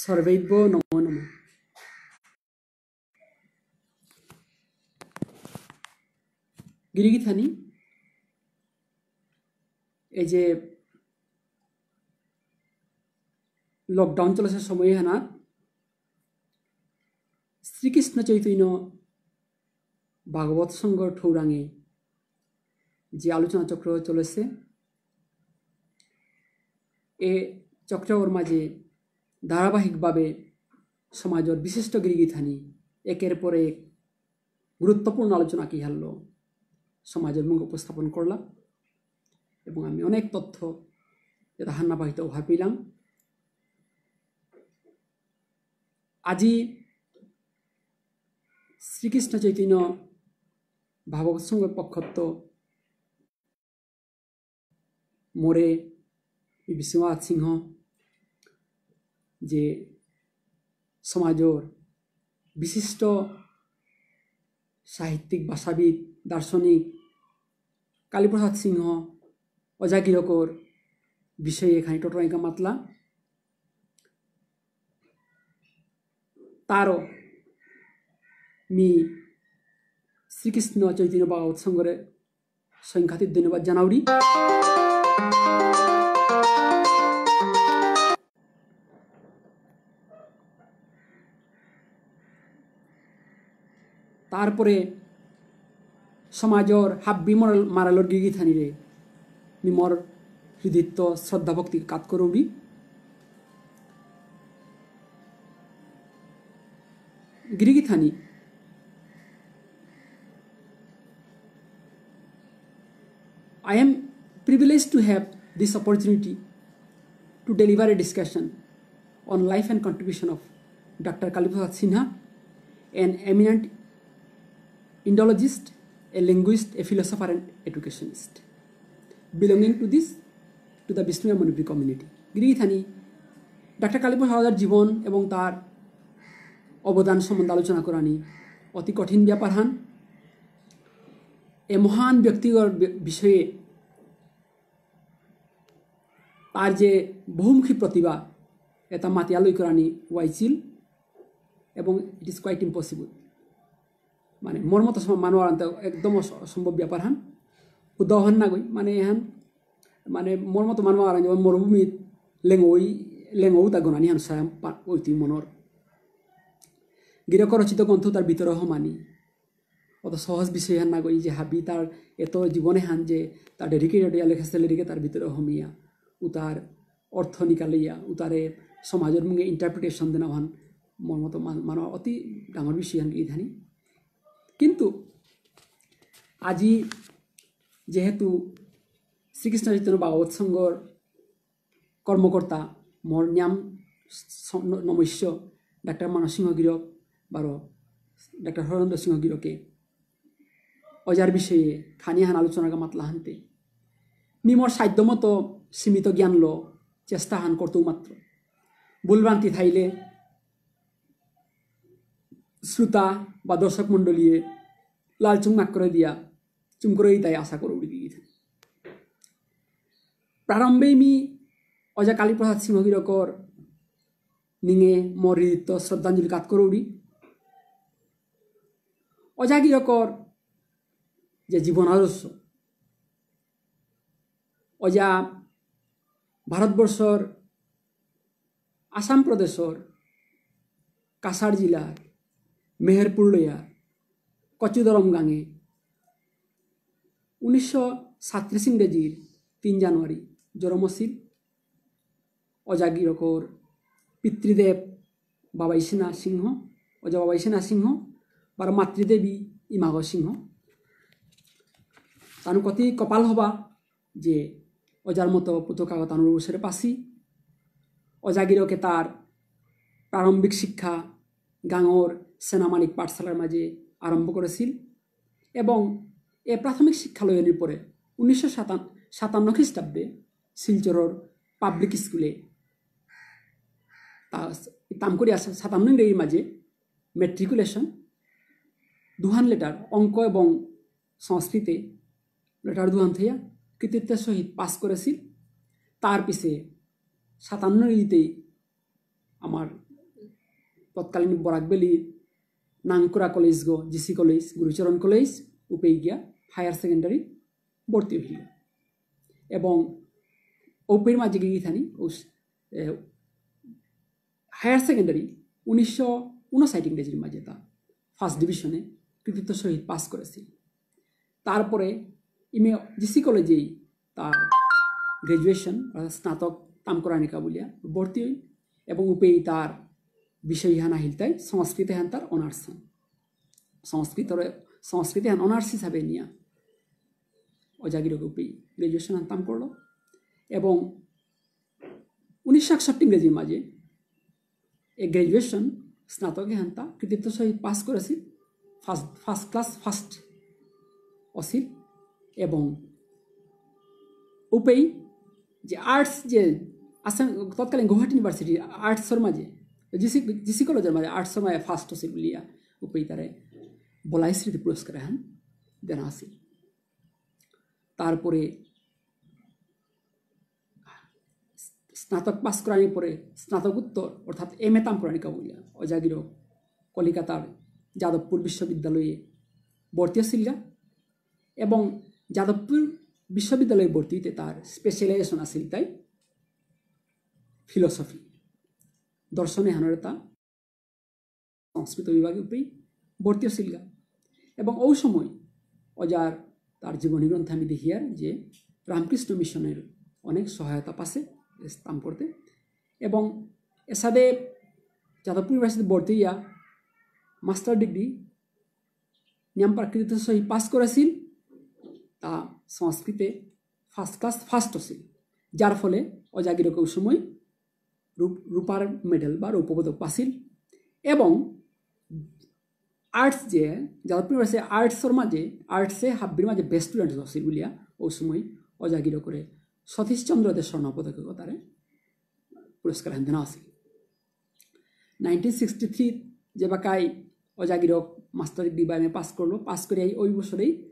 সর্বৈব নমো নম গিরিগিথানি এই যে লকডাউন চলেছে সময় হানাত শ্রীকৃষ্ণ চৈতন্য ভাগবত সংঘ ঠৌরাঙে যে আলোচনা চক্র চলেছে, এ চক্রর মাঝে ধারাবাহিকভাবে সমাজের বিশিষ্ট গিরিগিথানি, একের পর এক গুরুত্বপূর্ণ আলোচনা কি হারল, সমাজের মুখ উপস্থাপন করলাম এবং আমি অনেক তথ্য এটা হান্নাবাহিত অভাব পেলাম। আজি শ্রীকৃষ্ণ চৈতন্য ভাগবত সংঘের পক্ষত্ব মোরে বিশ্বনাথ সিংহ যে সমাজৰ বিশিষ্ট সাহিত্যিক, ভাষাবিদ, দার্শনিক কালীপ্রসাদ সিংহ অজাগিরকর বিষয়ে এখানে টটনাইকা মাতলা। তারও মি শ্রীকৃষ্ণ চৈতন্য ভাগবত সংঘরে সংখ্যাতির ধন্যবাদ জানাউরি। তারপরে সমাজর হাব মরাল মারালর গিগি থানি রে মিমর হৃদিত্ব শ্রদ্ধা ভক্তি কাত করবি গিরিগি Thani I am privilege to have this opportunity to deliver a discussion on life and contribution of doctor Kaliprasad Sinha an eminent Indologist, a linguist, a philosopher, and educationist, belonging to this to the Vishnu Manipuri community. গিরিথানি doctor কালীপুর হাওয়াদার জীবন এবং তার অবদান সম্বন্ধে আলোচনা করানি অতি কঠিন ব্যাপার হান। এ মহান ব্যক্তিগর বিষয়ে তার যে বহুমুখী প্রতিভা এটা মাতিয়ালৈ করানি ওয়াইছিল এবং ইট ইজ কোয়াইট ইম্পসিবল মানে মোর মতো মানুষ আনতে একদম অসম্ভব ব্যাপার হান। উদাহরণ না গই মানে এহান মানে মোর মতো মানুষ আর যেমন মরুভূমিত লেঙই লেঙও তা গণানি হান সায়াম ঐতি মনৰ। গিরক রচিত গ্রন্থ তার ভিতরে মানি অত সহজ বিষয় হান না গই যে হাবি তার এত জীবনে হান যে তার ডেডিকেটেড লেখা লেরিকে তার ভিতরে হমিয়া ও তার অর্থ নিকালিয়া ও তারে সমাজের মুখে ইন্টারপ্রিটেশন দেনা হান মোর মতো মানুষ অতি ডাঙর বিষয় হান ইধানি কিন্তু আজি যেহেতু শ্রীকৃষ্ণ চৈতন্য ভাগবত সংঘর কর্মকর্তা মোর নাম নমস্য, ডাক্তার মানস সিংহ গিরক বারো, ডাক্তার হরেন্দ্র সিংহ গিরকে অজার বিষয়ে খানি হান আলোচনা মাতলা হানতে। মোর সাধ্যমতো সীমিত জ্ঞান ল চেষ্টা হান করতেও মাত্র ভুলভ্রান্তি থাইলে শ্রোতা বা দর্শক মণ্ডলীয়ে লাল চুং নাক করে দিয়া চুম করেই তাই আশা করে উড়ি দিয়ে প্রারম্ভে মি অজা কালীপ্রসাদ সিংহগিরকর নিঙে মরিত শ্রদ্ধাঞ্জলি কাত করে উড়ি। অজাগিরকর যে জীবন আদর্শ, অজা ভারতবর্ষর আসাম প্রদেশর কাছাড় জেলার মেহেরপুর লইয়ার কচুদরম গাঙে। উনিশশো সাতত্রিশ ইংরেজির তিন জানুয়ারি জরমসিল অজাগিরকর পিতৃদেব বাবাইসেনা সিংহ অজা বাবাইসেনা সিংহ, বার মাতৃদেবী ইমাগ সিংহ। তানু কতি কপাল হবা যে অজার মতো পুতকাগ তানুর বছরে পাসি অজাগিরকে তার প্রারম্ভিক শিক্ষা গাঙর সেনামানিক পাঠশালার মাঝে আরম্ভ করেছিল এবং এ প্রাথমিক শিক্ষালয়ের পরে উনিশশো সাতান, সাতান্ন খ্রিস্টাব্দে শিলচরের পাবলিক স্কুলে তা তামকরি সাতান্ন ইংরেজির মাঝে মেট্রিকুলেশন দুহান লেটার অঙ্ক এবং সংস্কৃতে লেটার দুহান থইয়া কৃতিত্বের সহিত পাস করেছিল। তার পিছে সাতান্ন ইংরেজিতেই আমার তৎকালীন বরাকবেলি নাংকুরা কলেজ গো, জিসি কলেজ, গুরুচরণ কলেজ, উপেই গিয়া হায়ার সেকেন্ডারি ভর্তি হইল। এবং ওপের মাঝে গিয়ে থানি হায়ার সেকেন্ডারি উনিশশো উনষাট ইংরেজির মাঝে তা ফার্স্ট ডিভিশনে কৃতিত্ব সহিত পাস করেছি তারপরে ইমে জিসি কলেজেই তার গ্রাজুয়েশন অর্থাৎ স্নাতক তামকরানিকা বলিয়া ভর্তি হই এবং উপেই তার বিষয় ইহান আহিল তাই সংস্কৃতে হান তার অনার্স হান। সংস্কৃতর সংস্কৃতে হান অনার্স হিসাবে নিয়া গ্রাজুয়েশন হান তাম করল। এবং উনিশশো একষট্টি ইংরেজির মাঝে এ গ্রাজুয়েশন স্নাতকে হান্তা কৃতিত্ব সহিত পাস করেছি। ফার্স্ট ফার্স্ট ক্লাস, ফার্স্ট অসিল এবং উপেই যে আর্টস যে আসাম তৎকালীন গুৱাহাটী ইউনিভাৰ্চিটি আৰ্টছৰ মাজে জিচি জিচি কলেজৰ মাজে আৰ্টছৰ মাজে ফাৰ্ষ্ট আছিল বুলিয়া উপৰি বলাই স্মৃতি পুৰস্কাৰ এখন দেনা আছিল। তারপরে স্নাতক পাস করার পরে স্নাতকোত্তর অর্থাৎ এম এ তাম্পরানিকা বলিয়া অজাগির কলিকাতার যাদবপুর বিশ্ববিদ্যালয়ে ভর্তি আসিলা এবং যাদবপুর বিশ্ববিদ্যালয়ে ভর্তি হইতে তার স্পেশালাইজেশন আছিল তাই ফিলসফি দর্শনে হানরতা, সংস্কৃত বিভাগে উপরেই ভর্তি আসিলগা এবং ওই সময় অজার তার জীবনী গ্রন্থে আমি দেখি আর যে রামকৃষ্ণ মিশনের অনেক সহায়তা পাশে স্থান করতে এবং এসাদে যাদবপুর ইউনিভার্সিটি ভর্তি ইয়া মাস্টার ডিগ্রি নিয়ম প্রাকৃতিক সহি পাস করেছিল, তা সংস্কৃতে ফার্স্ট ক্লাস ফার্স্ট আছিল যার ফলে অজাগিরক ওই সময় রূপার মেডেল বা রৌপপদক পাছিল। এবং আর্টস যে যাদবপুর ইউনিভার্সিটি আর্টসর মাঝে আর্টসে হাব্বির মাঝে বেস্ট স্টুডেন্ট আছিল বলিয়া ওই সময় অজাগির করে সতীশচন্দ্র দে স্বর্ণপদক তারে পুরস্কার হেন আছিল। নাইনটিন সিক্সটি থ্রি যে বাকাই অজাগিরক মাস্টার ডিগ্রি বা এম পাস করল পাস করে ওই বছরেই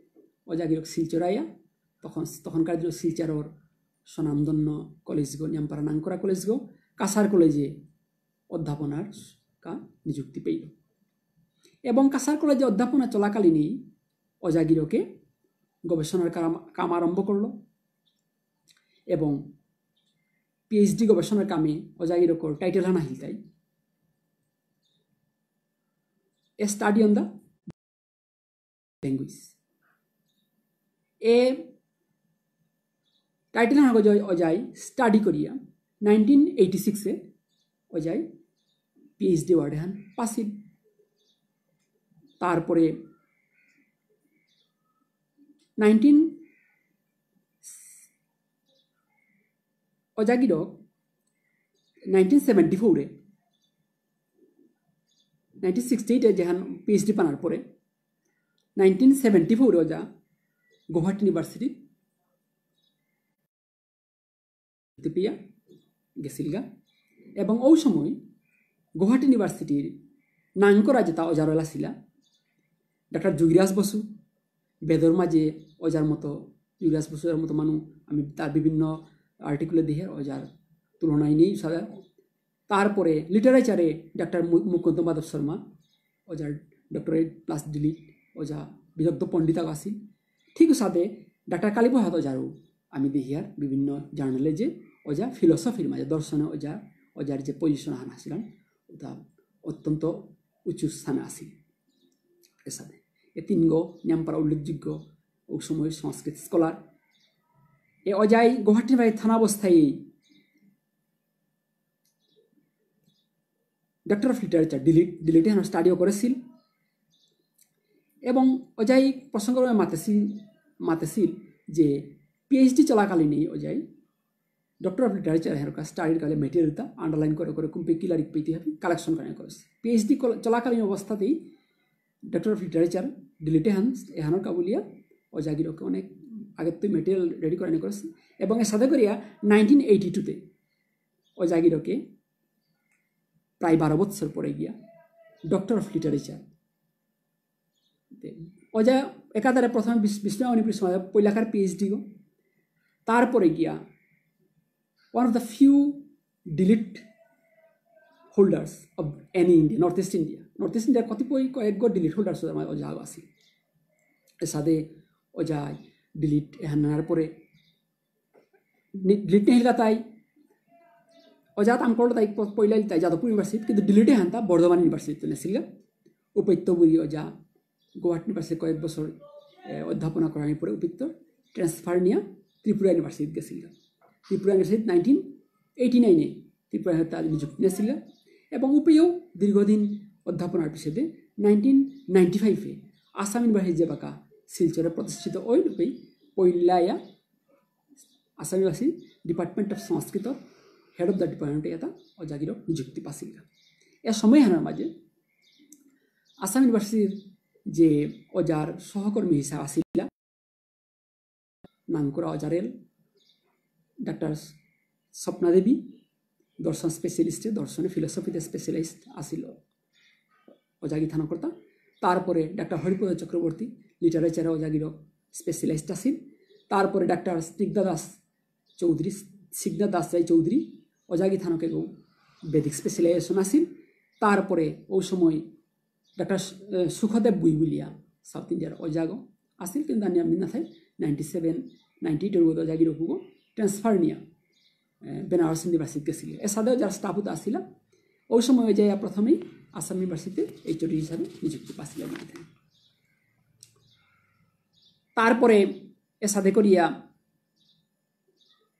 অজাগিরক শিলচরাইয়া তখন, তখনকার জন্য শিলচরর স্বনামধন্য কলেজ গো, নিয়ামপাড়া নাংকরা কলেজ গো কাছার কলেজে অধ্যাপনার কা নিযুক্তি পেল এবং কাছার কলেজে অধ্যাপনা চলাকালীনই অজাগিরকে গবেষণার কাম আরম্ভ করল এবং পিএইচডি গবেষণার কামে অজাগিরকর টাইটেল হানা হিলতাই a study on the language a title হানা অজাই স্টাডি করিয়া নাইনটিন এইটি সিক্সে অজাই পিএইচডি ওয়ার্ডে হান পাসিল তারপরে নাইনটিন অজাগিরক নাইনটিন সেভেন্টি ফোরে। নাইনটিন সিক্সটি এইটে যেহান পিএইচডি পানার পরে, নাইনটিন সেভেন্টি ফোরে অজা গুৱাহাটী ইউনিভার্সিটি। পেয়া গেছিলগা। এবং ওই সময় গুৱাহাটী ইউনিভার্সিটির নাংকরা যেটা অজারলা ছিলা ডাক্তার যোগীরাজ বসু বেদর মাঝে অজার মতো যোগীরাজ বসুর মতো মানুষ আমি তার বিভিন্ন আর্টিকুলে দেখে অজার তুলনায় নেই সাদা তারপরে লিটারেচারে ডাক্তার মুকুন্দ মাধব শর্মা অজার ডক্টরেট প্লাস ডিলিট অজা বিদগ্ধ পণ্ডিতা আসি ঠিক সাথে ডাক্তার কালীপ্রসাদ অজারও আমি দেখি আর বিভিন্ন জার্নালে যে অজা ফিলসফির মাঝে, দর্শনে অজা অজার যে পজিশন হান আসিলাম ওটা অত্যন্ত উঁচু স্থানে আসিল এর সাথে। এ তিনগ নিয়ামপাড়া উল্লেখযোগ্য ওই সময় সংস্কৃত স্কলার। এ অজাই গুৱাহাটীর বাড়ি থানা অবস্থায় ডক্টর অফ লিটারেচার ডিলিট ডিলিটে হেন স্টাডিও করেছিল। এবং অজাই প্রসঙ্গক্রমে মাতেছিল মাতেছিল যে পিএইচডি চলাকালীনই অজাই ডক্টর অফ লিটারেচার হেরকা স্টাডির কালে মেটেরিয়ালটা আন্ডারলাইন করে করে কুম্পে কিলারিক পেতে হবে কালেকশন করে করেছে। পিএইচডি চলাকালীন অবস্থাতেই ডক্টর অফ লিটারেচার ডিলিটে হান এহানোর কাবুলিয়া অজাগিরকে অনেক আগের তো মেটেরিয়াল রেডি করে এনে করেছে। এবং এর সাথে করিয়া নাইনটিন এইটি টুতে অজাগিরকে প্রায় বারো বৎসর পরে গিয়া ডক্টর অফ লিটারেচার অজা একাধারে প্রথমে বিষ্ণু পৃষ্ঠ পৈলাকার পিএইচডি গো। তারপরে গিয়া the few DLitt holders of any India north east India north east ইন্ডিয়ার কতিপয় কয়েকগড় ডিলিট হোল্ডার্স আমার অজা আছিল সাদে অজা ডিলিট এহানার পরে। ডিলিট নেহিলা তাই অজা তামকল তাই পয়লাই তাই, যাদবপুর ইউনিভার্সিটি কিন্তু ডিলিটে হান্তা বর্ধমান ইউনিভার্সিটিতে নেছিল। উপত্যবুরি অজা গুৱাহাটী ইউনিভার্সিটি কয়েক বছর অধ্যাপনা করার পরে উপত্য ট্রান্সফার নিয়ে ত্রিপুরা ইউনিভার্সিটি গেছিল। ত্রিপুরা ইউনিভার্সিটি নাইনটিন এইটি নাইনে ত্রিপুরা তার নিযুক্তি নিয়েছিল এবং উপেও দীর্ঘদিন অধ্যাপনার পিছনে নাইনটিন নাইনটি ফাইভে আসাম ইউনিভার্সিটি বাঁকা শিলচরে প্রতিষ্ঠিত ওই রূপেই পইলায়া Assam university department of Sanskrit head of the ডিপার্টমেন্টে এটা অজাগির নিযুক্তি পাছিল। এ সময়হানার মাঝে আসাম ইউনিভার্সিটির যে অজার সহকর্মী হিসাবে আসিলা নাংকুরা অজারেল ডাক্তার স্বপ্না দেবী, দর্শন স্পেশালিস্টে দর্শনে ফিলোসফিতে স্পেশালিস্ট আসিল অজাগি থানকর্তা। তারপরে ডাক্তার হরিপদ চক্রবর্তী লিটারেচারে অজাগির স্পেশালিস্ট আসিল তারপরে ডাক্তার স্নিগ্ধা দাস চৌধুরী সিগদা দাস রায় চৌধুরী, অজাগি থানকে বেদিক স্পেশালাইজেশন আসিল তারপরে ওই সময় ডাক্তার সুখদেব বুইবুলিয়া সাউথ ইন্ডিয়ার অজাগ আসিল কিন্তু আমি নাথায় নাইনটি সেভেন নাইনটি টুর অজাগির হুব ট্রান্সফার নিয়া বেনারস ইউনিভার্সিটি গেছিল এ সাথে যার স্টাফত আসিলা ওই সময় যাই প্রথমেই আসাম ইউনিভার্সিটিতে এইচওডি হিসাবে নিযুক্তি পাছিল তারপরে এসাদে করিয়া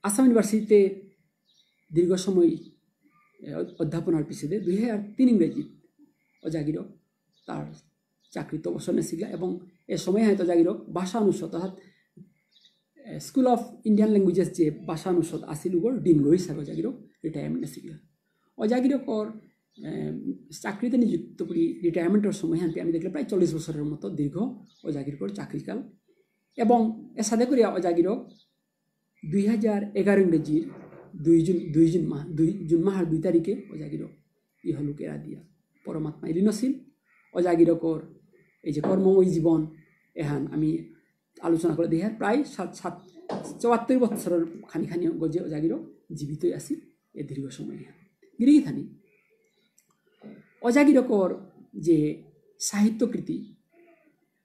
আসাম ইউনিভার্সিটিতে দীর্ঘ সময় অধ্যাপনার পিছনে দুই হাজার তিন ইংরেজি অজাগির তার চাকরিতে অবসর নিয়েছিল এবং এ সময় হয়তো জাগির ভাষা অনুষদ অর্থাৎ স্কুল অফ ইন্ডিয়ান ল্যাঙ্গুয়েজেস যে ভাষা অনুষদ আছিল ওগর ডিনগো হিসাবে অজাগির রিটায়ারমেন্ট নিয়েছিল অজাগিরকর চাকরিতে নিযুক্ত করি রিটায়ারমেন্টের সময় হান্তি আমি দেখলে প্রায় চল্লিশ বছরের মতো দীর্ঘ অজাগিরকর চাকরিকাল এবং এ সাথে করিয়া অজাগিরক দুই হাজার এগারো ইংরেজির দুই জুন দুই জুন মাহ, দুই জুন মাহৰ দুই তাৰিখে অজাগিৰক ইহলোক এৰা দিয়া পৰমাত্মা এৰি নছিল অজাগিৰকৰ এই যে কর্মময় জীবন এহান আমি আলোচনা করে দেখি প্রায় সাত সাত, চুয়াত্তর বছরের খানি খানি গজে অজাগির জীবিতই আছিল এ দীর্ঘ সময়। গিরিগি থানি অজাগিরকর যে সাহিত্যকৃতি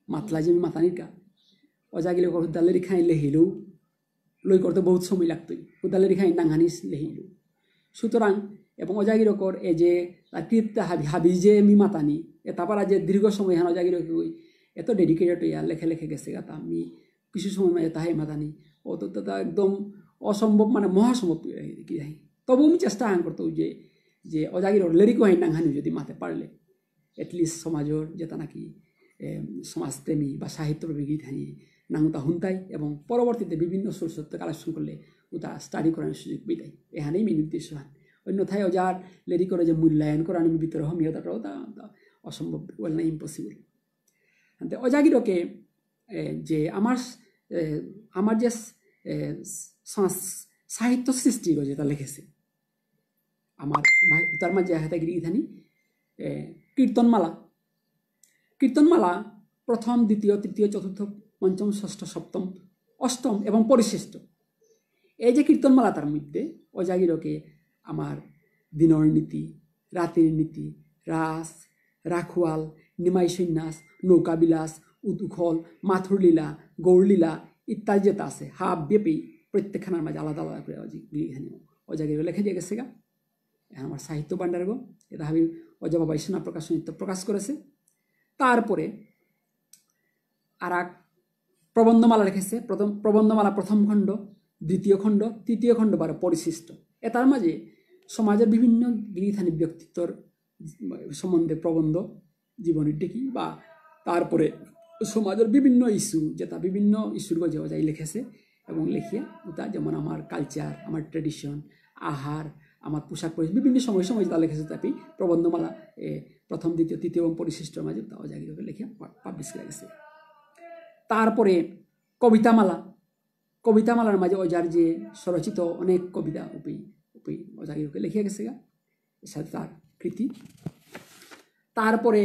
মাতলা যে মাতানিকা অজাগিরকর দালেরি খাই লেহিলেও লৈ করতে বহুত সময় লাগতই উদালেরি খাই নাংহানি লেহিল। সুতরাং এবং অজাগিরকর এ যে কৃত্য হাবি হাবি যে মি মাতানি এ তারপর যে দীর্ঘ সময় হ্যাঁ অজাগির এত ডেডিকেটেড ইয়া লেখে লেখে গেছে গা তা আমি কিছু সময় তাহাই মাতানি ও তো তা একদম অসম্ভব মানে মহাসম্ভব কি যাই তবু আমি চেষ্টা হান করতো যে যে অজাগির লেরিকো হাই নাংহানি যদি মাতে পারলে। এটলিস্ট সমাজর যেটা নাকি সমাজপ্রেমী বা সাহিত্যপ্রেমী গীত হানি নাংতা হুন্তাই এবং পরবর্তীতে বিভিন্ন সোর্স কালেকশন করলে ওটা স্টাডি করার সুযোগ পেতাই। এখানেই মেন উদ্দেশ্য হান। অন্যথায় অজার করে যে মূল্যায়ন করার ভিতরে হমিয়তাটাও তা অসম্ভব ওয়েল না ইম্পসিবল অজাগিরকে যে আমার আমার যে সাহিত্য সৃষ্টি যেটা লিখেছে। আমার তার মাঝে হেতাগিরি ইধানি কীর্তনমালা। কীর্তনমালা প্রথম, দ্বিতীয়, তৃতীয়, চতুর্থ, পঞ্চম, ষষ্ঠ, সপ্তম, অষ্টম এবং পরিশিষ্ট। এই যে কীর্তনমালা তার মধ্যে অজাগিরকে আমার দিনর নীতি, রাতের নীতি, রাস রাখোয়াল নিমাই সন্ন্যাস নৌকাবিলাস, উদুখল, মাথুরলীলা, গৌরলীলা ইত্যাদি যেটা আছে হাফ ব্যাপী প্রত্যেকখানার মাঝে আলাদা আলাদা করে এখানে অজাগির লেখে দিয়ে গেছে গা। আমার সাহিত্য ভাণ্ডার গো এটা ভাবি অজবা বাইসনা প্রকাশনিত প্রকাশ করেছে। তারপরে আর এক প্রবন্ধমালা রেখেছে প্রথম প্রবন্ধমালা প্রথম খণ্ড, দ্বিতীয় খণ্ড, তৃতীয় খণ্ড বারে পরিশিষ্ট। এ তার মাঝে সমাজের বিভিন্ন গিরিথানি ব্যক্তিত্বর সম্বন্ধে প্রবন্ধ জীবনের ডেকি বা তারপরে সমাজের বিভিন্ন ইস্যু, যেটা বিভিন্ন ইস্যুর গজে যাই লিখেছে এবং লিখিয়ে ওটা যেমন আমার কালচার আমার ট্রেডিশন আহার, আমার পোশাক পরিবেশ বিভিন্ন সময় সময় যেটা লিখেছে তাপি প্রবন্ধমালা প্রথম, দ্বিতীয়, তৃতীয় এবং পরিশিষ্টর মাঝে তা অজাগিরকে লিখে পাবলিশ করে গেছে। তারপরে কবিতামালা, কবিতামালার মাঝে অজার যে স্বরচিত অনেক কবিতা উপি উপি অজাগিরকে লিখিয়া গেছে গা সাথে তার কৃতি। তারপরে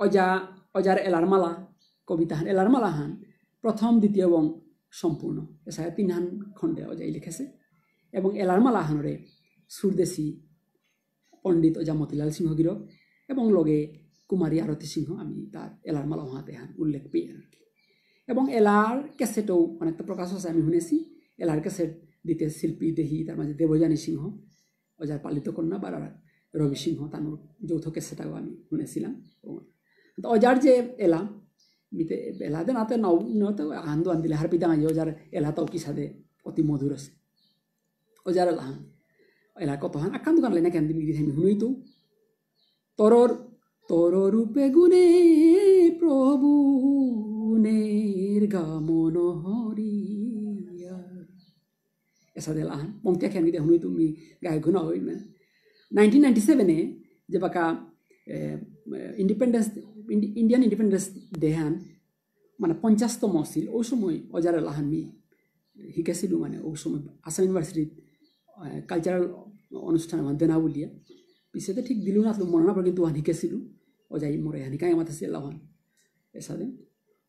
অজা, অজার এলারমালা কবিতা হান এলারমালা হান প্রথম দ্বিতীয় এবং সম্পূর্ণ এছাড়া তিন হান খণ্ডে অজাই লিখেছে। এবং এলারমালা হানরে সুরদেশী পণ্ডিত অজা মতিলাল সিংহ গিরক এবং লগে কুমারী আরতি সিংহ আমি তার এলার মালা হাতে হান উল্লেখ পেয়ে আর কি। এবং এলার ক্যাসেটও অনেকটা প্রকাশ আছে, আমি শুনেছি। এলার ক্যাসেট দিতে শিল্পী দেহি তার মাঝে দেবযানী সিংহ অজার পালিত কন্যা বা রবি সিংহ তার যৌথ ক্যাসেটাও আমি শুনেছিলাম। অজার যে এলা মিতে এলাদে নাতে নও নতে আন্দো আন্দিলে হার পিতা মাঝে অজার এলা তাও কি সাদে অতি মধুর আছে অজার এলা এলা কত হান আকান দোকান লাইনা কেন দিবি আমি শুনুই তো তরর তর রূপে গুণে প্রভু নির্গামন হরিয়া এসা দিলা হান পংতিয়া খেন গিয়ে শুনুই তুমি গায়ক গুণ হই না নাইনটিন নাইনটি সেভেনে যে বাকা ইন্ডিপেন্ডেন্স ইন্ডিয়ান ইন্ডিপেন্ডেন্স দেহান মানে পঞ্চাশতম আছিল ওই সময় অজারে লাহান মি শিকাইছিলোঁ মানে ওই সময় আসাম ইউনিভার্সিটিত কালচারাল অনুষ্ঠান আমার দেনা বলিয়া পিছতে ঠিক দিলোঁ না মনে না কিন্তু ওহান শিকাইছিলোঁ অজাই মরে হানি কাই মাথাছে লাহান এসাদে।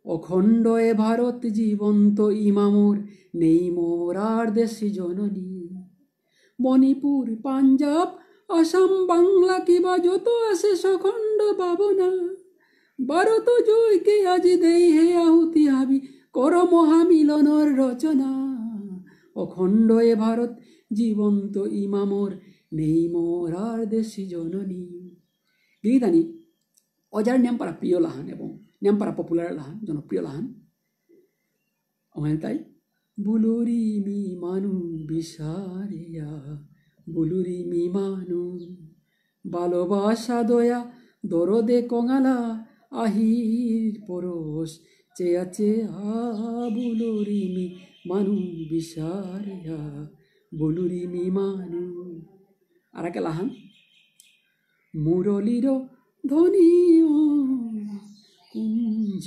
অখণ্ড এ ভারত জীবন্ত ইমামর, নেই মোরার দেশি জননী। মণিপুর, পাঞ্জাব, আসাম, বাংলা কিবা যত আছে সখণ্ড ভাবনা ভারত জয়কে আজি দেই হে আহুতি হাবি কর মহামিলনৰ রচনা। অখণ্ড এ ভারত, জীবন্ত ইমামর, নেই মোরার দেশি জননী। গীতানি, অজার নেমপাড়া প্রিয় লাহান এবং নেমপাড়া পপুলার লাহান, জনপ্রিয় লাহান। ওখানে তাই বুলুরি মি মানু বিসারিয়া বুলুরি মি মানু ভালোবাসা দয়া দরদে কঙালা আহির পরশ, চেয়া চেয়া বুলুরি মি মানু বিসারিয়া বুলুরি মি মানু। আর একে লাহান, মুরলির ধনীয় কুঞ্জ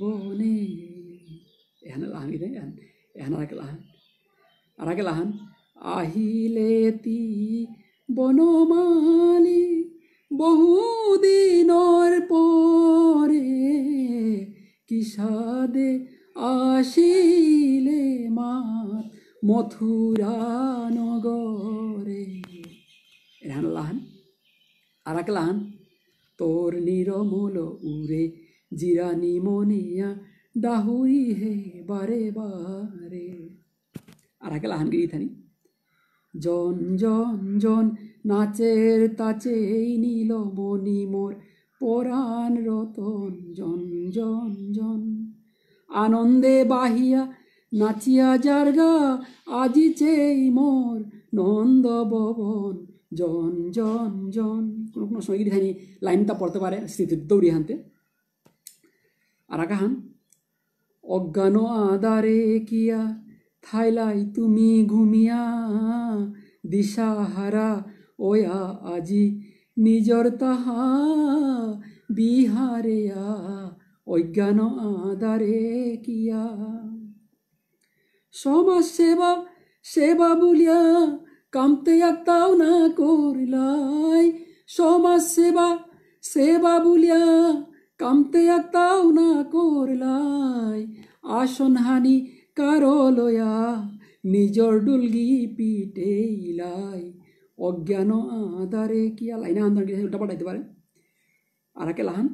বনে। এখানে লাহান গিয়ে এখানে আর একে লাহান, আর একে লাহান আহিলেতি বনমালী বহুদিনৰ পরে কিসাদে আসিলে মাত মথুরা নগরে এখানে লাহান আর এক লাহান, তোর নিরমল উরে জিরানি মনিয়া ডাহুরি হে বারে বারে। আর এক লাহান গিরি থানি জন জন জন নাচের তাচেই নীল মণি মোর। পরাণ রতন, জন জন জন। আনন্দে বাহিয়া নাচিয়া যাররা আজি চেই মোর নন্দ ভবন। জন জন জন। কোনো কোনো সময় গিয়ে লাইনটা পড়তে পারে স্মৃতির দৌড়ি হানতে। আর হান। অজ্ঞান আদারে কিয়া থাইলাই তুমি ঘুমিয়া দিশাহারা ওয়া আজি নিজর তাহা বিহারেয়া, অজ্ঞান আদারে কিয়া। সমাজ সেবা সেবা বলিয়া কামতে একটাও না করলাই। সমাজ সেবা সেবা বলিয়া কামতে একটাও না করলাই। আসন হানি কারও লয়া, নিজর ডুলগি পিটেইলাই। অজ্ঞান আদারে কিয়া লাইনা আন্দার গিয়ে উল্টা পাঠাইতে পারে আর একে লাহান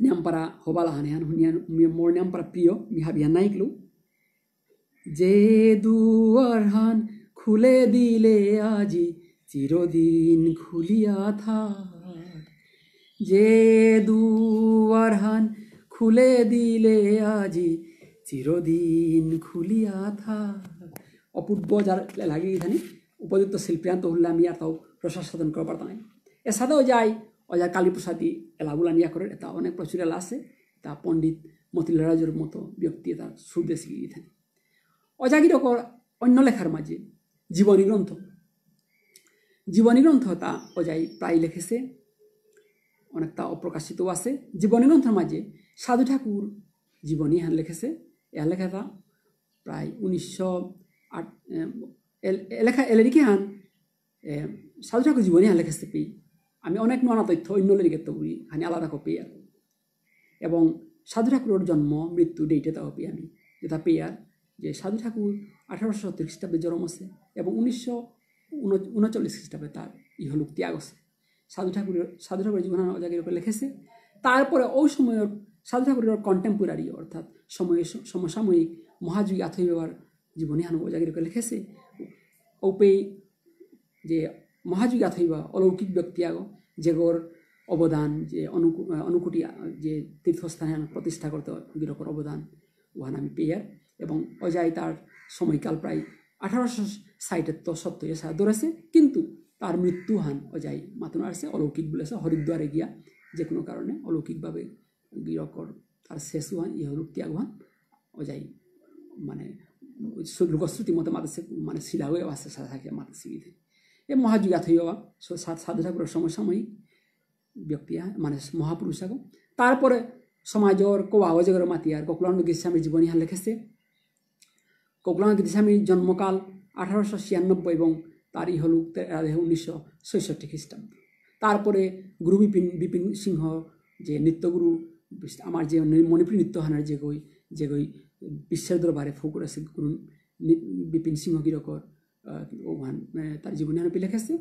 নেমপারা হবা লাহান হান শুনিয়ান মোর নেমপারা প্রিয় মি হাবিয়া নাইকলো যে দুয়ার হান খুলে দিলে আজি চিরদিন খুলিয়া থাক। যে দুয়ার হান খুলে দিলে আজি চিরদিন খুলিয়া থাক। অপূর্ব যার লাগে এখানে উপযুক্ত শিল্পীয়ান্ত হলে আমি আর তাও প্রসাদ সাধন করবার এছাড়াও যাই অজা কালীপ্রসাদী এলাগুলা নিয়া করে এটা অনেক প্রচুর এলা আছে তা পণ্ডিত মতিল মতিলারাজের মতো ব্যক্তি এটা সুরদেশি এখানে অজাগিরকর অন্য লেখার মাঝে জীবনী গ্রন্থ জীবনী গ্রন্থ তা অজাই প্রায় লিখেছে, অনেকটা অপ্রকাশিতও আছে। জীবনী গ্রন্থের মাঝে সাধু ঠাকুর জীবনী হান লেখেছে এ লেখাটা প্রায় উনিশশো আট এলেরিকে হান ঠাকুর জীবনী হান লিখেছে পেয়ে আমি অনেক নানা তথ্য অন্য লেরিকে তো করি হানি আলাদা কপি আর এবং সাধু ঠাকুরের জন্ম, মৃত্যু ডেটে তাও পেয়ে আমি। যেটা পেয়ে আর যে সাধু ঠাকুর আঠারোশো সত্তর খ্রিস্টাব্দে জন্ম আছে এবং উনিশশো উনচল্লিশ খ্রিস্টাব্দে তার ইহলোক ত্যাগ আছে সাধু ঠাকুরের সাধু ঠাকুরের জীবন অজাগির উপরে লিখেছে। তারপরে ওই সময়ের সাধু ঠাকুরের কন্টেম্পোরারি অর্থাৎ সময়ে, সমসাময়িক মহাযোগী আথৈ বাবার জীবনী হানো অজাগির উপরে লিখেছে। ঔপেই যে মহাযোগী আথৈবা অলৌকিক ব্যক্তি আগ যেগর অবদান, যে অনুকু, অনুকুটি, যে তীর্থস্থানে প্রতিষ্ঠা করতে গিরকর অবদান ওহান আমি পেয়ার। এবং অজায় তার সময়কাল প্রায় আঠারোশো ষাটের তো সত্তর সারা ধরেছে কিন্তু তার মৃত্যু হান অজাই মাতুন আসছে অলৌকিক বলেছে হরিদ্বারে গিয়া যে কোনো কারণে অলৌকিকভাবে গিরকর তার শেষ হান ইহরূপ ত্যাগ হান। অজাই মানে লোকশ্রুতি মতে মাতাছে মানে শিলা হয়ে আসছে সাথে থাকে মাতাছে গিয়ে এই মহাযুগা থইবা সাধু ঠাকুরের সমসাময়িক ব্যক্তি মানে মহাপুরুষ আগ তারপরে সমাজর কোয়া অজগর মাতিয়ার ককুলানন্দ গোস্বামীর জীবনী হান লিখেছে। ককুলানন্দ গোস্বামীর জন্মকাল আঠারোশো ছিয়ানব্বই এবং তার ইহলুক উনিশশো ছয়ষট্টি খ্রিস্টাব্দ। তারপরে গুরু বিপিন বিপিন সিংহ যে নৃত্যগুরু, আমার যে মণিপুরী নৃত্যহানের যে গই যে গই বিশ্বের দরবারে ফৌ করেছে গুরু বিপিন সিংহ গিরকর ওখান তার জীবনী আনপি লিখেছে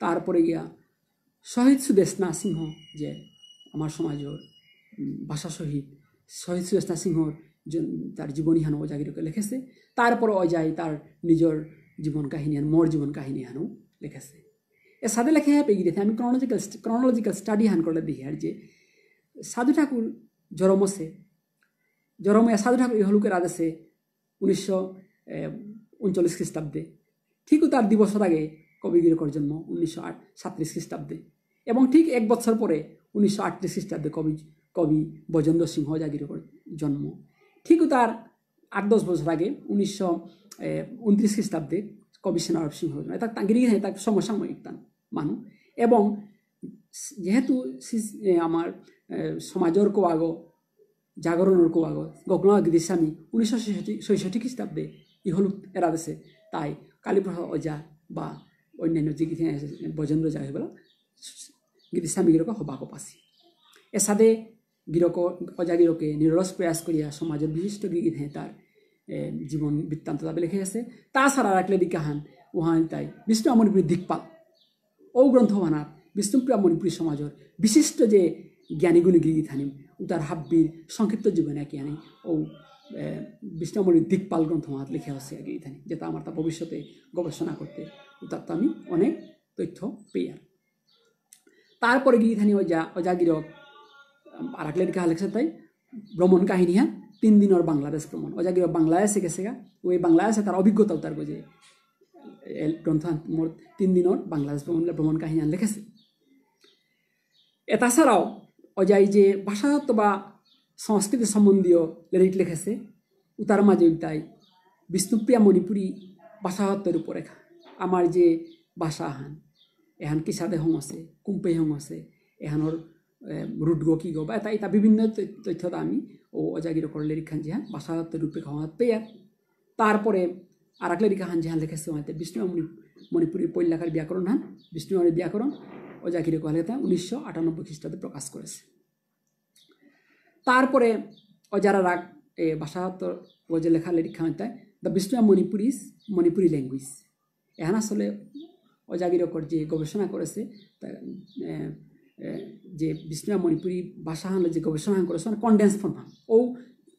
তারপরে গিয়া শহীদ সুদেশনা সিংহ যে আমার সমাজের ভাষা শহীদ শহীদ সুদেশনা সিংহর তার জীবনী হানো অজাগিরকে লিখেছে তারপর অজাই তার নিজের জীবন কাহিনী হান মোর জীবন কাহিনী হানো লিখেছে এ সাদে লেখে হ্যাঁ গিয়েছে আমি ক্রনোলজিক্যাল ক্রনোলজিক্যাল স্টাডি হান করলে দেখি আর যে সাধু ঠাকুর জরমসে জরমে সাধু ঠাকুর ইহলুকের আদেশে উনিশশো উনচল্লিশ খ্রিস্টাব্দে ঠিকও তার দুই আগে কবি গিরকর জন্ম, উনিশশো আট, সাতত্রিশ খ্রিস্টাব্দে। এবং ঠিক এক বছর পরে উনিশশো আটত্রিশ খ্রিস্টাব্দে কবি কবি বজেন্দ্র সিংহ জাগিরকর জন্ম। ঠিকও তার আট, দশ বছর আগে উনিশশো উনত্রিশ খ্রিস্টাব্দে কবি সেনারব সিংহ এটা তাঙ্গিরি তার সমসাময়িক মানুষ এবং যেহেতু আমার সমাজের কোয়াগ জাগরণের কোয়াগ গগ্ননাথ গিরিস্বামী উনিশশো ছয়ষট্টি খ্রিস্টাব্দে ইহলুক এরা দেশে তাই কালীপ্রসাদ অজা বা অন্যান্য যে গীতি বজেন্দ্র যা হয়ে গেল গীতিস্বামী গিরক হবাক পাছি এসাদে গিরক অজা গিরকে নিরলস প্রয়াস করিয়া সমাজের বিশিষ্ট গীত হ্যাঁ তার জীবন বৃত্তান্ত তাবে লিখে আছে। তাছাড়া রাখলে দিকাহান উহান তাই বিষ্ণু মণিপুরী দিকপাল ও গ্রন্থ বানার বিষ্ণুপ্রিয়া মণিপুরী সমাজের বিশিষ্ট যে জ্ঞানীগুণী গীত হানিম উতার হাব্বির সংক্ষিপ্ত জীবনে কি আনি। ও বিষ্ণুমণির দিকপাল গ্রন্থ আমার লিখে আছে আগে ইথানি যেটা আমার তা ভবিষ্যতে গবেষণা করতে তার তো আমি অনেক তথ্য পেয়ে তারপরে গিয়ে ইথানি অজা অজাগিরক আর এক লেখা লেখছে তাই? ভ্রমণ কাহিনী হ্যাঁ? তিন দিনের বাংলাদেশ ভ্রমণ। অজাগিরক বাংলাদেশে গেছে গা ওই বাংলাদেশে তার অভিজ্ঞতাও তার যে গ্রন্থ মোর তিন দিনের বাংলাদেশ ভ্রমণ ভ্রমণ কাহিনী লিখেছে। এ, তাছাড়াও অজাই যে ভাষাতত্ত্ব বা সংস্কৃতি সম্বন্ধীয় লিরিক লিখেছে উতার মাঝে তাই। বিষ্ণুপ্রিয়া মণিপুরী ভাষাতত্ত্বের উপরে আমার যে ভাষা হান, এহান কিসাদে হং আছে, কুম্পে হং আছে, এহানোর রুট গো কি গো, বা এটা এটা বিভিন্ন তথ্য আমি ও অজাগির করে লিরিক খান যে হ্যাঁ ভাষাতত্ত্বের রূপে খাওয়াত পেয়ার। তারপরে আর এক লিরিকা হান যেহান লিখেছে বিষ্ণু মণিপুরীর পৈলাকার ব্যাকরণ হান বিষ্ণুমারী ব্যাকরণ। অজাগিরে কহলে তা উনিশশো আটানব্বই খ্রিস্টাব্দে প্রকাশ করেছে। তারপরে অজারা রাগ, এ ভাষাত যে লেখা লেখা হয় দ্য বিষ্ণু মণিপুরিস মণিপুরি ল্যাঙ্গুয়েজ। এখান আসলে অজাগিরকর যে গবেষণা করেছে যে বিষ্ণু মণিপুরি ভাষা হানলে যে গবেষণা করেছে কন্ডেন্স ফর্মান ও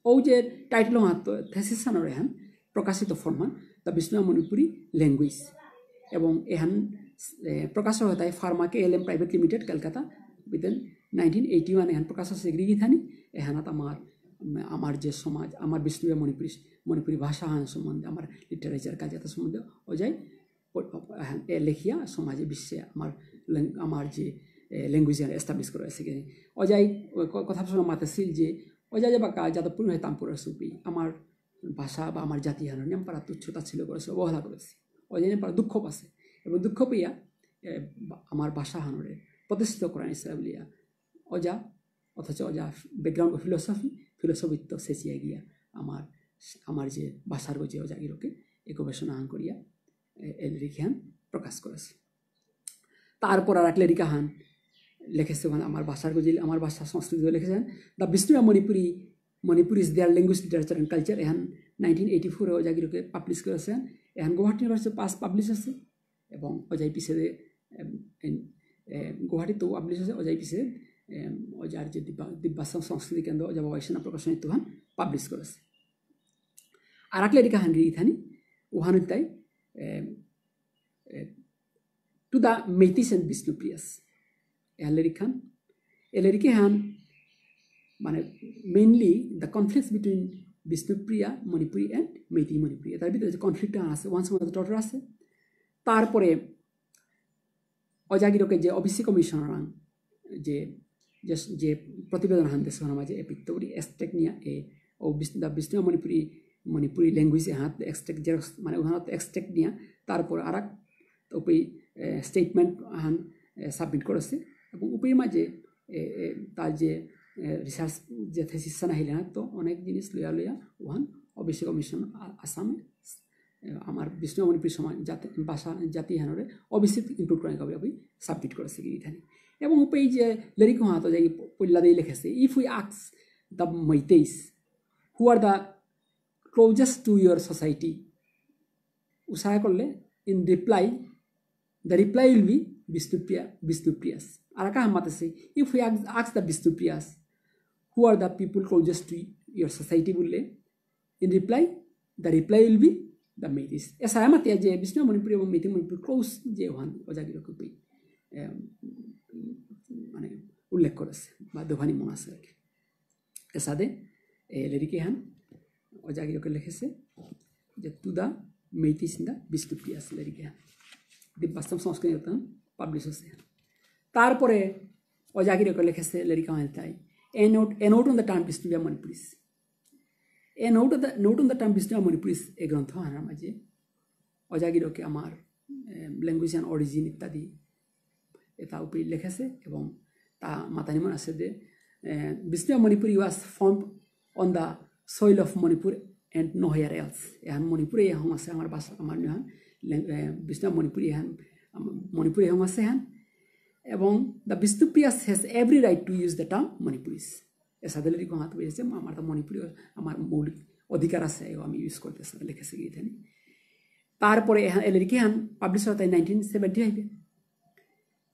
ও যে টাইটেল হাত থেসিসানোর এহান প্রকাশিত ফর্মান দ্য বিষ্ণু মণিপুরি ল্যাঙ্গুয়েজ। এবং এহান প্রকাশ হয় তাই ফার্মাকে L M private limited Kolkata within nineteen eighty one এখান প্রকাশ আছে গিরিগিথানি এখানাত আমার আমার যে সমাজ, আমার বিষ্ণুবে মণিপুরী মণিপুরী ভাষা হান সম্বন্ধে, আমার লিটারেচার কাজ এত সম্বন্ধে অজায় লেখিয়া সমাজে বিশ্বে আমার আমার যে ল্যাঙ্গুয়েজ এস্টাবলিশ করে আছে অজাই কথা শোনা মাতাছিল যে, অজায় বা কাজ যাদবপুর হয় তামপুরের সুপি, আমার ভাষা বা আমার জাতি নিয়ম পারা তুচ্ছতা ছিল করেছে অবহেলা করেছে। অজায় পারা দুঃখ পাছে এবং দুঃখ পাইয়া আমার ভাষা হানরে প্রতিষ্ঠিত করা নিশ্চয় বলিয়া অজা, অথচ অজা ব্যাকগ্রাউন্ড ফিলোসফি ফিলোসফিত তো শেষিয়া গিয়া আমার আমার যে ভাষার যে অজাগিরকে এই গবেষণা হান করিয়া লিখিয়ান প্রকাশ করেছে। তারপর আর এক লেরিকা হান লিখেছে মানে আমার ভাষার গজি, আমার ভাষা সংস্কৃতি লিখেছেন the Bishnu Manipuri Manipuri is their language literature and culture Ehan nineteen eighty ফোরে অজাগিরকে পাবলিশ করেছেন এহান গুৱাহাটী ইউনিভার্সিটি পাস পাবলিশ আছে এবং অজাই পিছে গুৱাহাটীতো পাব্লিছ হৈছে অজাই পিছে অজাৰ যে দিব্যা দিব্যাশ্রম সংস্কৃতি কেন্দ্র অজা বাবাইসেনা প্রকাশনী তুহান পাবলিশ করেছে। আর এক লেরিকা হান ইথানি উহানুতাই to the Meiteis and Bishnupriyas এহান লেরিখান এ লেরিকে হান মানে mainly the conflict between Bishnupriya Manipuri and Meitei Manipuri. তার ভিতরে যে কনফ্লিক্ট আছে ওয়ান সময় টটর আছে। তারপরে অজাগিরকে যে অবিসি কমিশনার যে যে প্রতিবেদন হান দেশৰ মাঝে এ পিত্তপুরি এক্সট্রেক্ট নিয়া, এ ও দ্য বিষ্ণু মণিপুরী মণিপুরী ল্যাঙ্গুয়েজ হাত এক্সট্রেক্ট জেরক্স মানে উদাহরণত এক্সট্রেক্ট নিয়া, তারপর আর এক উপি স্টেটমেন্ট হান সাবমিট করেছে। এবং উপি মাঝে তার যে রিসার্চ, যে থেসিসান আহিলে তো অনেক জিনিস লইয়া লইয়া ওহান অবিসি কমিশন আসাম আমার বিষ্ণু মণিপুরী সমাজ জাতি ভাষা জাতি হানরে অবিসি ইনক্লুড করার কাবি সাবমিট করেছে কি ইথানি এবং উপই যে লেরিক হাত যাই পল্লা দিয়ে লিখেছে if we আক্স the Meiteis who are the closest to your society উৎসাহ করলে in reply the reply will be Bishnupriya Bishnupriyas আর একা হামাত আছে if we আক্স the Bishnupriyas who are the people closest to your society বললে in reply the reply will be the Meiteis এসায় মাতিয়া যে বিষ্ণু মণিপুর এবং মেটি Manipur close যে ওহান অজাগিরকপি মানে উল্লেখ করেছে, বা দোভানি মন আছে আর কি। এসাদে লেরিকে হান অজাগিরকে লিখেছে যে to the Meiteis in the Bishnupriyas লেরিকে হান দিব্যাস্তম সংস্কৃত পাবলিশ হচ্ছে তারপরে অজাগিরকে লিখেছে লেরিকা মানে তাই a note a note on the term Bishnupriya Manipuris note the note on the term Bishnupriya Manipuris এই গ্রন্থ আনার মাঝে অজাগিরকে আমার ল্যাঙ্গুয়েজ অ্যান্ড অরিজিন ইত্যাদি এটা উপরে লিখেছে এবং তা মাতানিমন আছে যে Bishnu Manipur was form on the soil of Manipur and nowhere else. এহান মণিপুরে এখন আছে আমার ভাষা আমার নিহান বিষ্ণু মণিপুৰী এহান মণিপুৰী এখন আছে এহান। এবং the Bishnupriyas has every right to use the term Manipuris. এসাদেলেরই হাত হয়েছে আমার মণিপুরি আমার মৌলিক অধিকার আছে আমি ইউজ করতেছে লিখেছে গিয়ে তারপরে এলেরিকে হান পাবলিশ হয় তাই নাইনটিন সেভেন্টি ফাইভে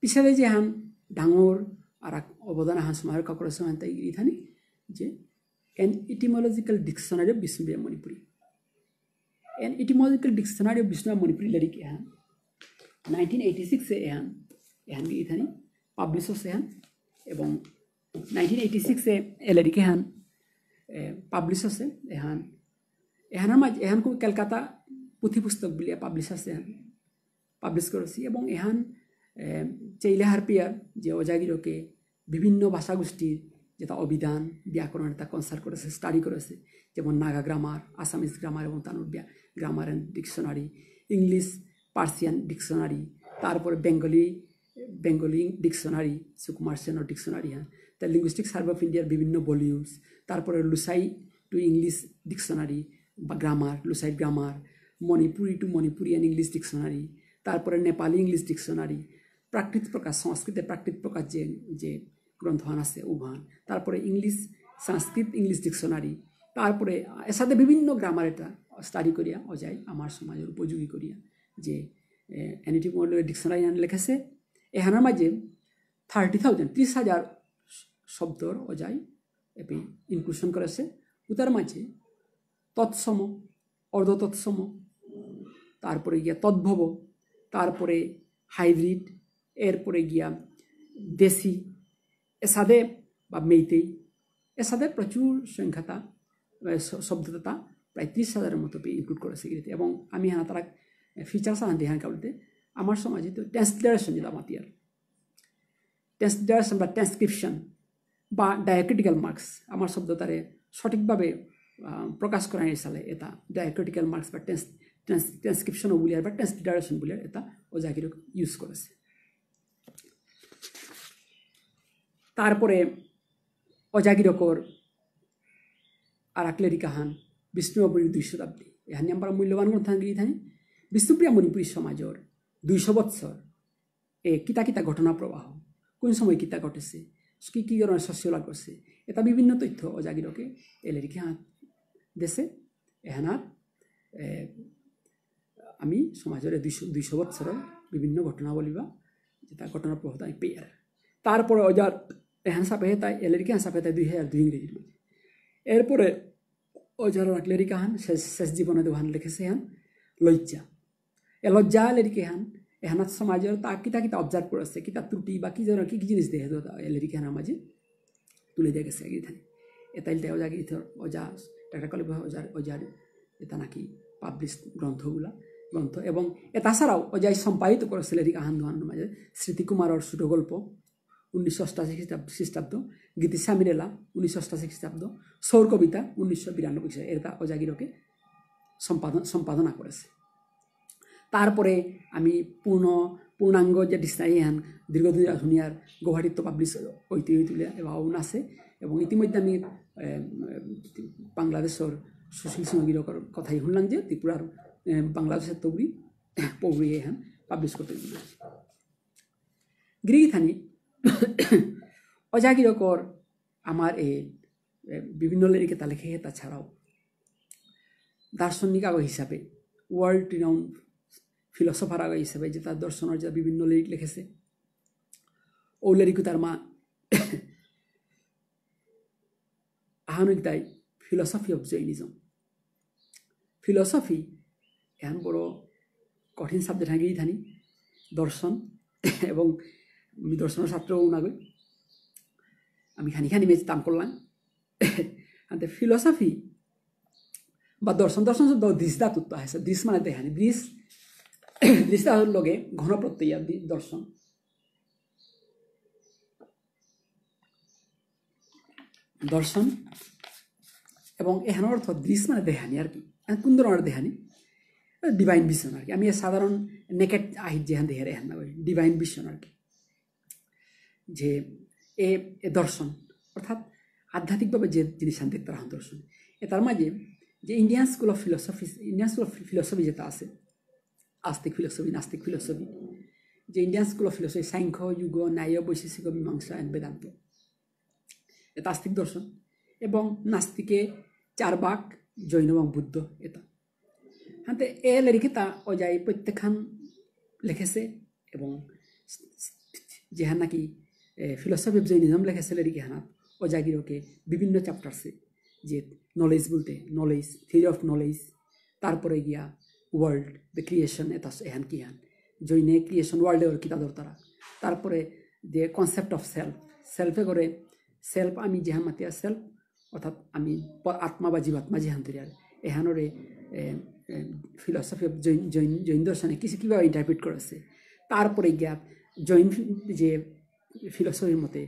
পিছালে যে হান ডাঙৰ আৰু অৱদান আহান সমাজৰ কাপড় সমান তাই ইথানি যে an etymological dictionary of Bishnupriya Manipuri an etymological dictionary of Bishnupriya Manipuri লড়িকে এহান নাইনটিন এইটি সিক্সে এহান এহান ইথানি পাবলিশ হচ্ছে এহান এবং নাইনটিন এইটি সিক্সে এলারিকে হান পাবলিশ আছে, এহান এহানের মাঝে এহান কলকাতা পুথি পুস্তক বুলিয়ে পাবলিশ আছে এহান পাবলিশ করেছি এবং এহান চেইলে হারপিয়ার যে অজাগিরকে বিভিন্ন ভাষাগোষ্ঠীর যেটা অভিধান ব্যাকরণ এটা কনসাল্ট করেছে স্টাডি করেছে যেমন নাগা গ্রামার আসামিজ গ্রামার এবং তানুর grammar and dictionary English Persian dictionary তারপরে বেঙ্গলি বেঙ্গলি ডিকশনারি সুকুমার সেনর ডিকশনারি হ্যাঁ। দ্য লিঙ্গুইস্টিক সার্ভে অফ ইন্ডিয়ার বিভিন্ন ভলিউমস তারপরে লুসাই টু ইংলিশ ডিকশনারি বা grammar Lushai grammar Manipuri to Manipurian English dictionary তারপরে নেপালি ইংলিশ ডিকশনারি প্রাকৃত প্রকাশ, সংস্কৃতে প্রাকৃত প্রকাশ যে যে গ্রন্থহান আছে উভান তারপরে ইংলিশ সংস্কৃত ইংলিশ ডিকশনারি তারপরে এর সাথে বিভিন্ন গ্রামার এটা স্টাডি করিয়া অজাই আমার সমাজের উপযোগী করিয়া যে এনিটি মডেল ডিকশনারি লেখেছে এহানার মাঝে থার্টি থাউজেন্ড ত্রিশ হাজার শব্দর অজাই এপি ইনক্লুশন করেছে উতার মাঝে তৎসম অর্ধতৎসম তারপরে গিয়া তদ্ভব তারপরে হাইব্রিড এরপরে গিয়া দেশি এসাদে বা মেইতেই। এসাদে প্রচুর সংখ্যাতা শব্দতা প্রায় ত্রিশ হাজারের মতো ইনক্লুড করেছে গিয়ে এবং আমি হ্যাঁ তারা ফিচার্স আনতে হ্যাঁ বলতে আমার সমাজে তো ট্রান্সলেশন যেটা মাতিয়ার ট্রান্সলেশন বা ট্রান্সক্রিপশন বা ডায়াক্রিটিক্যাল মার্কস আমার শব্দতারে সঠিকভাবে প্রকাশ করা চালে এটা ডায়াক্রিটিক্যাল মার্কস বা ট্রান্স ট্রান্সক্রিপশনও বলিয়ার বা ট্রান্সলিটারেশন বলিয়ার এটা ওজাগিরক ইউজ করেছে। তারপরে অজাগিরকর আর আকলেরি কাহান বিষ্ণুপুরীর দুই শতাব্দী এহানি আমরা মূল্যবান গ্রন্থাঙ্গি থানি বিষ্ণুপ্রিয়া মণিপুরী সমাজর দুইশ বৎসর, এ কিতা কিতা ঘটনা প্রবাহ, কোন সময় কিতা ঘটেছে? কি কি ধরনের সচিয়লা করছে এটা বিভিন্ন তথ্য অজাগিরকে এলেরিকে হাত দেশে এহানার আমি সমাজের দুইশ দুইশ বৎসরের বিভিন্ন ঘটনাবলী বা যেটা ঘটনার প্রভাব আমি পেয়ে তারপরে অজার এহান সাপে তাই এলেরিকে হান সাপে তাই দুই হাজার দুই ইংরেজির মধ্যে এরপরে অজার লেরিকা হান, শেষ শেষ জীবনে দেওয়ান লিখেছে হান, লজ্জা। এ লজ্জা লেরিকে হান এহানাত সমাজের তা কিতা কিতা অবজার্ভ করেছে, কিতা ত্রুটি বা কি যেন কি কি জিনিস দেখে তো লেরিকে হানার মাঝে তুলে দিয়ে গেছে এগিয়ে এতাইলতে অজা গিয়ে অজা একটা কলে অজার অজার এটা নাকি পাবলিশ গ্রন্থগুলা, গ্রন্থ এবং এ তাছাড়াও অজাই সম্পাদিত করেছিল এদিকে আহান দোহানের মাঝে স্মৃতিকুমারের ছোট গল্প, উনিশশো অষ্টাশি খ্রিস্টাব্দ খ্রিস্টাব্দ, গীতি সামিরেলা উনিশশো অষ্টাশি খ্রিস্টাব্দ, সৌর কবিতা, উনিশশো বিরানব্বই এটা অজাগিরকে সম্পাদন সম্পাদনা করেছে। তারপরে আমি পূর্ণ পূর্ণাঙ্গ যে ডিকশনারি হ্যান দীর্ঘদিন শুনিয়ার গুৱাহাটীত তো পাব্লিছ ঐতি তুলে এবং আছে। এবং ইতিমধ্যে আমি বাংলাদেশের সুশীল সিংহগিরকর কথাই শুনলাম যে ত্রিপুরার বাংলাদেশের তবরি পৌরি হ্যান পাবলিশ করতে গিরিগি থানি অজাগিরকর আমার এই বিভিন্ন লেরিকে তা লেখে তাছাড়াও দার্শনিক আগ হিসাবে ওয়ার্ল্ড রিনাউন্ড ফিলসফার আগ হিসাবে যে তার দর্শনের যে বিভিন্ন লিরিক লিখেছে। ও লিরিকও তার মা আহানুক দায় ফিলসফি অফ জৈনিজম। ফিলসফি এহান বড় কঠিন সাবজেক্ট হাঁগিয়ে থানি দর্শন এবং আমি দর্শনের ছাত্রও নাগৈ আমি খানি খানি মেজ তাম করলাম আনতে ফিলসফি বা দর্শন দর্শন শব্দ দিশ দাতুত্ব আছে দিশ মানে দেখানি ব্রিজ দৃষ্টাহর লগে ঘন প্রত্যয় দর্শন দর্শন এবং এখানে অর্থ দৃশ মানে দেহানি আর কি কোন ধরনের দেহানি ডিভাইন ভিশন আর কি আমি সাধারণ নেকেট আহিত যেহান দেহের এহান না ডিভাইন ভিশন আর কি যে এ দর্শন অর্থাৎ আধ্যাত্মিকভাবে যে জিনিস দেখতে রাখুন দর্শন এ তার মাঝে যে Indian school of philosophy Indian school of philosophy যেটা আছে আস্তিক ফিলসফি নাস্তিক ফিলসফি যে Indian school of philosophy Sankhya যুগ ন্যায় বৈশেষিক মীমাংসা এন্ড বেদান্ত এটা আস্তিক দর্শন এবং নাস্তিকে চারবাক জৈন এবং বুদ্ধ এটা হাতে এ লেরিকেতা অজাই প্রত্যেকখান লিখেছে এবং যেহান নাকি ফিলসফি অফ জৈনিজম লিখেছে লেরিকে হানাত অজাগিরকে বিভিন্ন চ্যাপ্টারসে যে নলেজ বলতে নলেজ থিওরি অফ নলেজ তারপরে গিয়া ওয়ার্ল্ড দ্য ক্রিয়েশন এটা এহান কি হান জৈনে ক্রিয়েশন ওয়ার্ল্ডে ওর কিতা দরতারা তারপরে যে কনসেপ্ট অফ সেলফ সেলফে করে সেলফ আমি যেহান মাতিয়া সেলফ অর্থাৎ আমি আত্মা বা জীবাত্মা যেহান তৈরি এহানরে ফিলসফি অফ জৈন জৈন জৈন দর্শনে কিছু কীভাবে ইন্টারপ্রিট করেছে তারপরে গিয়া জৈন যে ফিলসফির মতে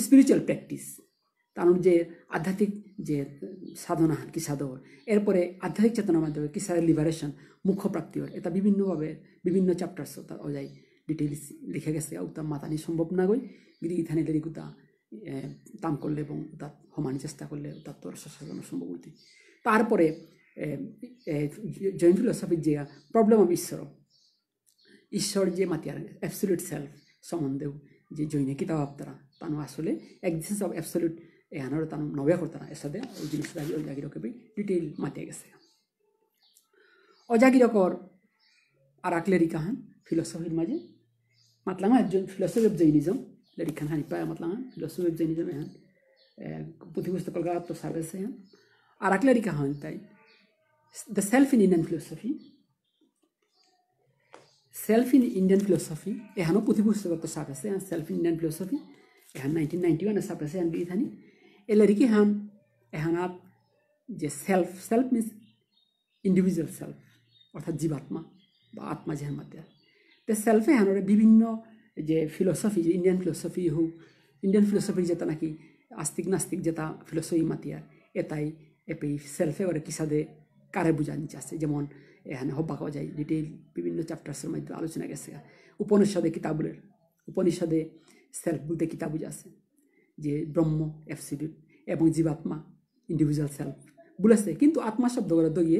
স্পিরিচুয়াল প্র্যাকটিস তার যে আধ্যাত্মিক যে সাধনা কি সাধক, এরপরে আধ্যাত্মিক চেতনার মাধ্যমে কি সার লিবারেশন মুখ্য প্রাপ্তি হয়, এটা বিভিন্নভাবে বিভিন্ন চ্যাপ্টার্স তার অজায় ডিটেলস লিখে গেছে। তার মাতানি সম্ভব না গই গিরি ইথানি দেরিকুতা তাম করলে এবং তার সমানি চেষ্টা করলে তার তোর সাজানো সম্ভব হইতে। তারপরে জৈন ফিলসফির যে প্রবলেম অফ ঈশ্বর ঈশ্বর যে মাতিয়ার অ্যাবসলিউট সেলফ সম্বন্ধেও যে জৈনে কিতাব তারা তানো আসলে এক্সিস্টেন্স অফ অ্যাবসলিউট এহানোর তানো নবে করতানা এসাদে ওই জিনিসটা অজাগিরকে ডিটেইল মাতিয়ে গেছে অজাগিরকর আর এক লেরিকাহান ফিলসফির মাঝে মাতলাম একজন ফিলসফি অফ জৈনিজম লেরিখান হানি পায় মাতলাম ফিলসফি অফ জৈনিজম এহান পুঁথিপুস্তক কলকাতা সার্ভিস এহান আর এক লেরিকাহান তাই the self in Indian philosophy self in Indian philosophy এহানো পুঁথিপুস্তকত সাপ আছে সেলফ ইন ইন্ডিয়ান ফিলসফি এহান নাইনটিন নাইনটি ওয়ানে সাপ আছে এহান বিথানি এলারিকি হান এহানাত যে self self means individual self অর্থাৎ জীবাত্মা বা আত্মা যেহান মাতে তে সেলফে হানরে বিভিন্ন যে ফিলসফি যে ইন্ডিয়ান ফিলসফি হোক ইন্ডিয়ান ফিলসফি যেটা নাকি আস্তিক নাস্তিক যেটা ফিলসফি মাতিয়ার এটাই এপি সেলফে ওরে কিসাদে কারে বুঝানি চাচ্ছে যেমন এখানে হব্বা পাওয়া যায় ডিটেইল বিভিন্ন চ্যাপ্টার্সের মধ্যে আলোচনা গেছে উপনিষদে কিতাবুলের উপনিষদে সেলফ বলতে কিতাব আছে যে ব্রহ্ম অ্যাবসিডিউট এবং জীবাত্মা ইন্ডিভিজুয়াল সেলফ বলেছে কিন্তু আত্মা শব্দ করে দইয়ে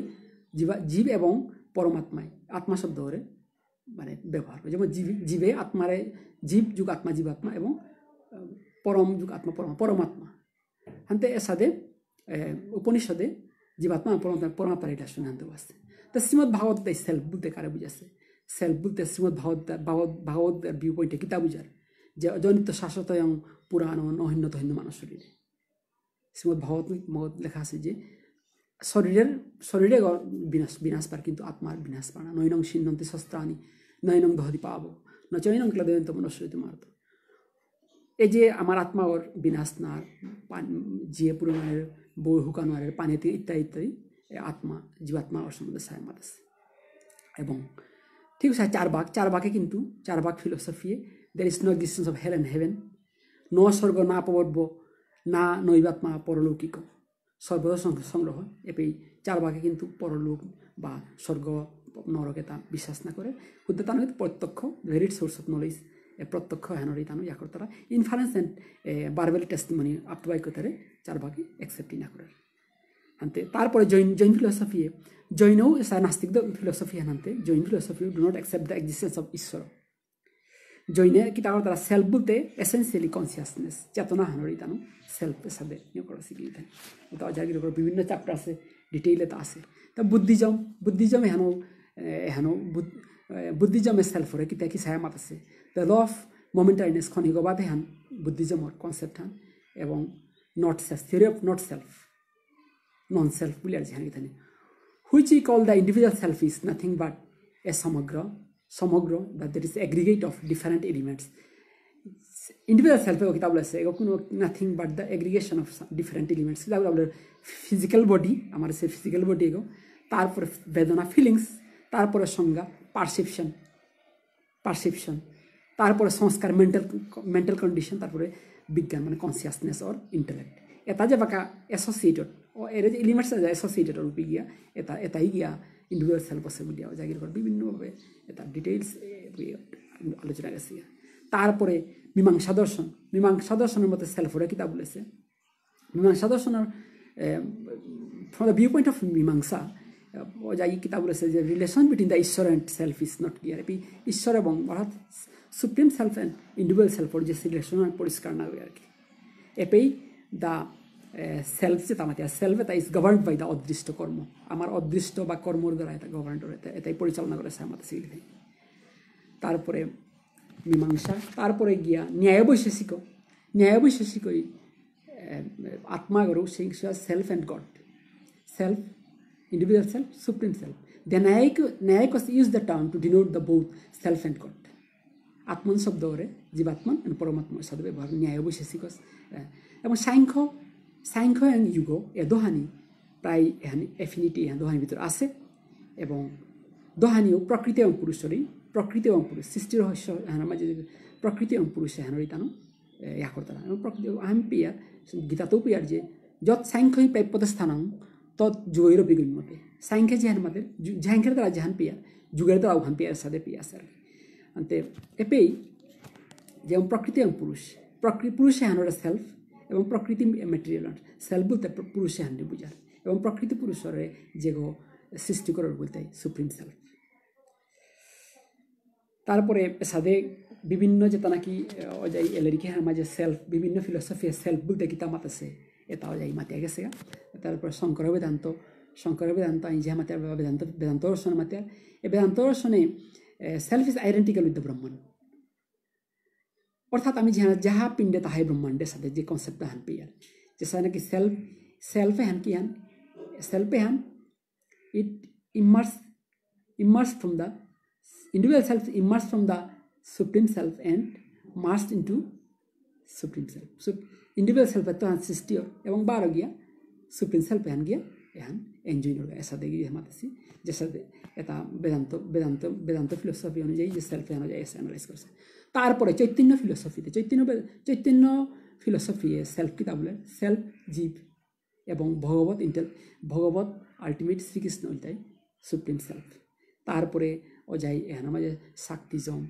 জীবা, জীব এবং পরমাত্মায় আত্মা শব্দ করে মানে ব্যবহার করে। যেমন জীব, জীবে আত্মারে জীব যুগ আত্মা জীবাত্মা এবং পরম যুগ আত্মা, পরম, পরমাত্মা। হান্তে এসাদে উপনিষদে জীবাত্মা পরমাত্মা, পরমাত্মার রিলেশন হানতে আসছে তা শ্রীমদ ভাগবত সেলফ বলতে কারে বুঝাচ্ছে? সেলফ বলতে শ্রীমদ ভাগবত ভাগবত ভাগবত ভিউ পয়েন্টে কিতা বুঝার? যে অজনিত শাশ্বত এবং পুরাণ অহিন্য তহিন্য মানুষ শরীরে। শ্রীমদ ভাগবত মগত লেখা আছে যে শরীরের শরীরে বিনাশ বিনাশ পার কিন্তু আত্মার বিনাশ পার না। নৈনং সিন্ধন্তি শস্ত্রানি নৈনং দহতি পাব। ন চৈনং ক্লদয়ন্ত মনস্বরিত মারত। এই যে আমার আত্মা ওর বিনাশ না জিয়ে পুরনের বই হুকানোয়ারের পানিতে ইত্যাদি ইত্যাদি আত্মা, জীবাত্মা ওর সম্বন্ধে সায়মাত আছে। এবং ঠিক আছে, চার ভাগ চার ভাগে কিন্তু চার ভাগ ফিলোসফিয়ে there is no existence of hell and heaven ন স্বর্গ না পবর্ব না নৈবাত্মা পরলৌকিক সর্বদ সংগ্রহ। এপেই চার ভাগে কিন্তু পরলোক বা স্বর্গ নরকে তা বিশ্বাস না করে। হুদ্দে তানো প্রত্যক্ষ ভেরিড সোর্স অফ নলেজ প্রত্যক্ষ হেনরি তানো ইয়া করতারা ইনফারেন্স এন্ড বারবেল টেস্টিমনি আপ্তবাক্যতারে চার ভাগে একসেপ্টই না করার আনতে, তারপরে জৈন জৈন ফিলোসফিয়ে জৈনও নাস্তিক philosophy হানান্তে Jain philosophy do not accept the existence of ঈশ্বর। জৈনে কিতা তারা সেলফ বলতে এসেন্সিয়ালি কনসিয়াসনেস চেতনা হানরি তানো সেলফ সাথে নিয়ে করা শিখি তা জাগির উপর বিভিন্ন চ্যাপ্টার আছে ডিটেইলে তা আছে। তা বুদ্ধিজম বুদ্ধিজম এহানো এহানো বুদ্ধিজমে সেলফরে কিতা কি সায়ামাত আছে। দ্য ল অফ মোমেন্টারিনেস খনিগবাদ হেন বুদ্ধিজমর কনসেপ্ট হান এবং not self theory of not self non self বলে আর যেখানে which we call the individual self is nothing but a সমগ্র সমগ্র that there is aggregate of different elements. Individual self এগো কিতাব আছে এগো কোনো nothing but the aggregation of different elements কিতাব আপনার ফিজিক্যাল বডি আমার সে ফিজিক্যাল বডি এগো তারপরে বেদনা ফিলিংস তারপরে সংজ্ঞা পারসেপশন পারসেপশন তারপরে সংস্কার মেন্টাল মেন্টাল কন্ডিশন তারপরে বিজ্ঞান মানে কনসিয়াসনেস অর ইন্টেলেক্ট এটা যে বাকা এসোসিয়েটেড ও এর যে এলিমেন্টস এসোসিয়েটেড রূপে গিয়া এটা এটাই গিয়া ইন্ডিভিজুয়াল সেলফ আছে বুলিয়া জাগির ঘর বিভিন্নভাবে এটা ডিটেইলস আলোচনা গেছে তারপরে মীমাংসা দর্শন, মীমাংসা দর্শনের মধ্যে সেলফরে কিতাব বলেছে। মীমাংসা দর্শনের from the viewpoint of Mimamsa যাই কিতাব বলেছে যে রিলেশন বিটুইন দ্য ঈশ্বর and self is not clear AP ঈশ্বর এবং অর্থাৎ সুপ্রিম সেলফ অ্যান্ড ইন্ডিভিজুয়াল সেলফর যে রিলেশন পরিষ্কার না আর কি। এপেই দ্য সেলফ যে তামাতে সেলফ এটা ইজ গভর্ন বাই দ্য অদৃষ্ট কর্ম। আমার অদৃষ্ট বা কর্মর দ্বারা এটা গভর্ন করে এটাই পরিচালনা করে আমাদের সিগলি তারপরে মীমাংসা তারপরে গিয়া ন্যায় বৈশেষিক ন্যায় বৈশেষিকই আত্মা গরু সেই self and God self individual self, supreme self. The Nayikos use the term to denote the both self and God. আত্মন শব্দ করে জীবাত্মন এবং পরমাত্মা শব্দ ব্যবহার। ন্যায় বৈশেষিকস এবং সাংখ্য সাংখ্য এবং যুগ এ দোহানি, প্রায় এখানে এফিনিটি এখানে দোহানির ভিতরে আছে এবং দোহানিও প্রকৃতি এবং পুরুষরই, প্রকৃতি এবং পুরুষ সৃষ্টির রহস্য এখানে মাঝে প্রকৃতি এবং পুরুষ এখানে তানো ইয়া করতাম এবং প্রকৃতি আহম পিয়ার গীতাতেও পিয়ার যে যত সাংখ্যই প্রাপ্যত স্থানাং তৎ যুগের বিগম্যতে সাংখ্যে যেহান মাদের ঝাংখ্যের দ্বারা যেহান পিয়া যুগের দ্বারা ওখান পিয়ার সাথে পিয়া স্যার আনতে এপেই যেমন প্রকৃতি এবং পুরুষ প্রকৃতি পুরুষে হান ওটা সেলফ এবং প্রকৃতি মেটেরিয়াল সেলফ বলতে পুরুষে হান বুঝার এবং প্রকৃতি পুরুষরে যেগো সৃষ্টি করার বলতে সুপ্রিম সেলফ তারপরে সাদে বিভিন্ন যেটা নাকি অজাই এলারিকে হার মাঝে সেলফ বিভিন্ন ফিলসফি সেলফ বলতে কিতা মাত আছে এটা যাই মাতিয়া গেছে তারপর শঙ্কর বেদান্ত শঙ্কর বেদান্ত আই যাহা মাতিয়া বেদান্ত বেদান্ত দর্শন মাতিয়া। এই বেদান্ত দর্শনে self is identical with the ব্রহ্মাণ্ড অর্থাৎ আমি যাহা যাহা পিণ্ডে তাহাই ব্রহ্মাণ্ডের সাথে যে কনসেপ্ট হান পেয়ার যে নাকি সেলফ সেলফে হান কি হান সেলফে হান it emerge emerge from the individual self emerged from the supreme self and merged into supreme self. So, individual self তো হান সৃষ্টি এবং বারো গিয়া সুপ্রিম সেলফ এহান গিয়া এহান এনজয় নড়বে এসাদে গিয়ে মাতাছি যে সাথে এটা বেদান্ত বেদান্ত বেদান্ত ফিলোসফি অনুযায়ী যে সেলফ এহানো যায় এসে অ্যানালাইজ করছে তারপরে চৈতন্য ফিলোসফিতে চৈতন্য চৈতন্য ফিলোসফি সেলফ কিতাব বলে সেলফ জীব এবং ভগবত ইন্টেল ভগবত আলটিমেট শ্রীকৃষ্ণ ওইটাই সুপ্রিম সেলফ তারপরে অজাই এহানো মাঝে শাক্তিজম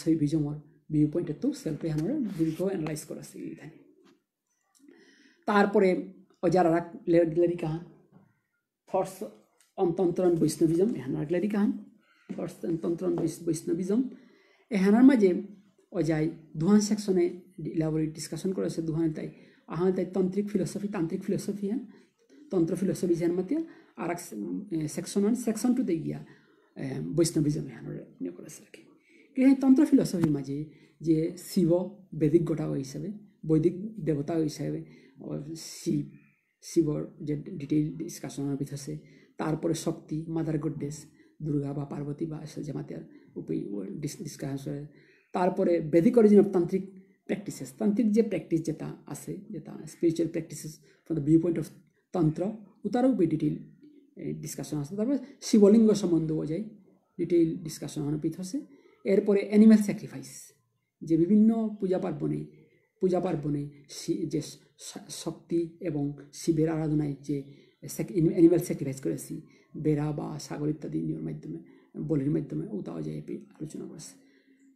শৈভিজমর ভিউ পয়েন্টের তো সেলফ এহানোর দীর্ঘ অ্যানালাইজ করা এখানে তারপরে অজার আর লেরি কাহান থটস অন্তন্তরণ বৈষ্ণবিজম এহানার লেরি কাহান থটস অন্তন্তরণ বৈষ্ণবিজম এহানার মাঝে অজাই দুহান সেকশনে ইলাবোরেট ডিসকাশন করে আছে দুহান তাই। আহান তাই তন্ত্রিক ফিলোসফি তান্ত্রিক ফিলোসফি হেন তন্ত্র ফিলোসফি যেন মাতিয়া, আর এক সেকশন ওয়ান সেকশন টুতে গিয়া বৈষ্ণৱিজম এহানৰ নিয়োগ কৰিছে ৰাখি কিন্তু সেই তন্ত্ৰ ফিলচফিৰ মাজে যে শিৱ বেদিক গোটা হিচাপে বৈদিক দেৱতা হিচাপে শিৱ শিৱৰ যে ডিটেইল ডিছকাশ্যনৰ ভিতৰত আছে, তারপরে শক্তি মাদার গডেস দুর্গা বা পার্বতী বা জামাতিয়ার উপরে ডিসকাশন তারপরে Vedic origin of tantric practices tantric যে প্র্যাকটিস যেটা আছে যেটা spiritual practices from the viewpoint of tantra তারও উপরে ডিটেইল ডিসকাশন আছে। তারপরে শিবলিঙ্গ সম্বন্ধ যায় ডিটেইল ডিসকাশন পিঠ আছে এরপরে অ্যানিম্যাল স্যাক্রিফাইস যে বিভিন্ন পূজা পার্বণে পূজা পার্বণে যে শক্তি এবং শিবের আরাধনায় যে অ্যানিম্যাল স্যাক্রিফাইস করেছি। বেড়া বা সাগর ইত্যাদি নিয়র মাধ্যমে, বলির মাধ্যমে ও ওটাও যে আলোচনা করেছে।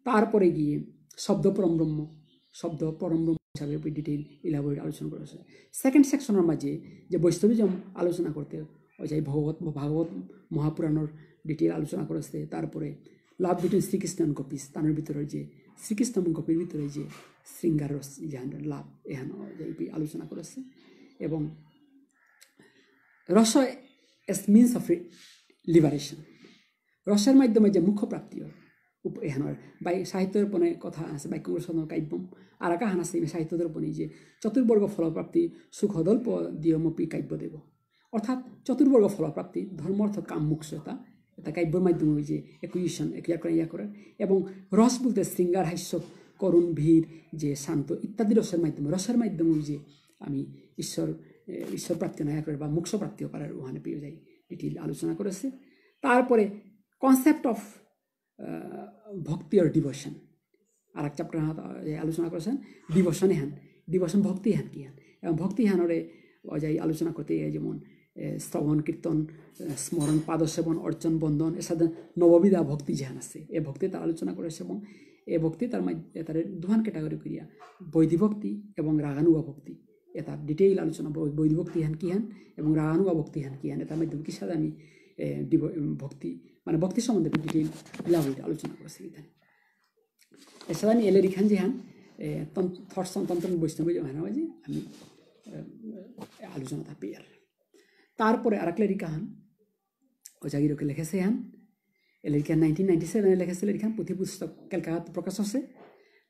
তারপরে গিয়ে শব্দ পরম ব্রহ্ম, শব্দ পরম ব্রহ্ম হিসাবে ডিটেইল ইলাবোরেট আলোচনা করেছে। সেকেন্ড সেকশনের মাঝে যে বৈষ্ণবিজম আলোচনা করতে ওই যে ভগবত, ভাগবত মহাপুরাণর ডিটেইল আলোচনা করেছে। তারপরে লাভ বিটুইন শ্রীকৃষ্ণ গোপিস তার ভিতরে যে শ্রীকৃষ্ণ গোপীর ভিতরে যে শৃঙ্গার রস লাভ এহান আলোচনা করেছে। এবং রস এস মিনস অফ লিবারেশন রসের মাধ্যমে যে মুখ্য প্রাপ্তি এহানোর বাই সাহিত্যের পনে কথা আছে বাক্য রচনার কাব্যম। আর একা হান আছে সাহিত্যদের পনে যে চতুর্বর্গ ফলপ্রাপ্তি সুখদল্প দিয়মপি কাব্যদেব অর্থাৎ চতুর্বর্গ ফলপ্রাপ্তি ধর্ম অর্থ কাম মুখ্যতা এটা কাব্যের মাধ্যমে যে একুইশন একুয়ার করে ইয়া করে এবং রস বলতে শৃঙ্গার হাস্য করুণ ভিড় যে শান্ত ইত্যাদি রসের মাধ্যমে রসের মাধ্যমে যে আমি ঈশ্বর ঈশ্বর প্রাপ্তি নয়া করে বা মোক্ষ প্রাপ্তিও করার ওখানে পেয়ে যাই এটি আলোচনা করেছে। তারপরে কনসেপ্ট অফ ভক্তি আর ডিভোশন আর এক চ্যাপ্টার আলোচনা করেছেন ডিভোশনে হ্যান ডিভোশন ভক্তি হ্যান কি হ্যান এবং ভক্তি হ্যানরে যাই আলোচনা করতে যেমন শ্রবণ, কীর্তন স্মরণ, পাদসেবন, অর্চন বন্ধন এর সাথে নববিধা ভক্তি যেহান আছে, এ ভক্তি তার আলোচনা করেছে এবং এ ভক্তি তার তার দুহান ক্যাটাগরি করিয়া বৈধি ভক্তি এবং রাগানুগা ভক্তি। এটা ডিটেইল আলোচনা বৈধ হেন কি হেন এবং রাগানুগা ভক্তি হেন কি হেন এটার মাধ্যমে কি সাথে আমি ভক্তি মানে ভক্তি সম্বন্ধে ডিটেইল লাভ আলোচনা করেছি এখানে এছাড়া আমি এলেরি খান যে হান থটস তন্ত্র বৈষ্ণব হেন যে আমি আলোচনা থাকি আর তারপরে আর এক লেরিকা হান ওজাগিরকে লিখেছে হান লেরিকা নাইনটিন নাইনটি সেভেনে লিখেছে লেরিখান পুঁথি পুস্তক ক্যালকাতা প্রকাশ হচ্ছে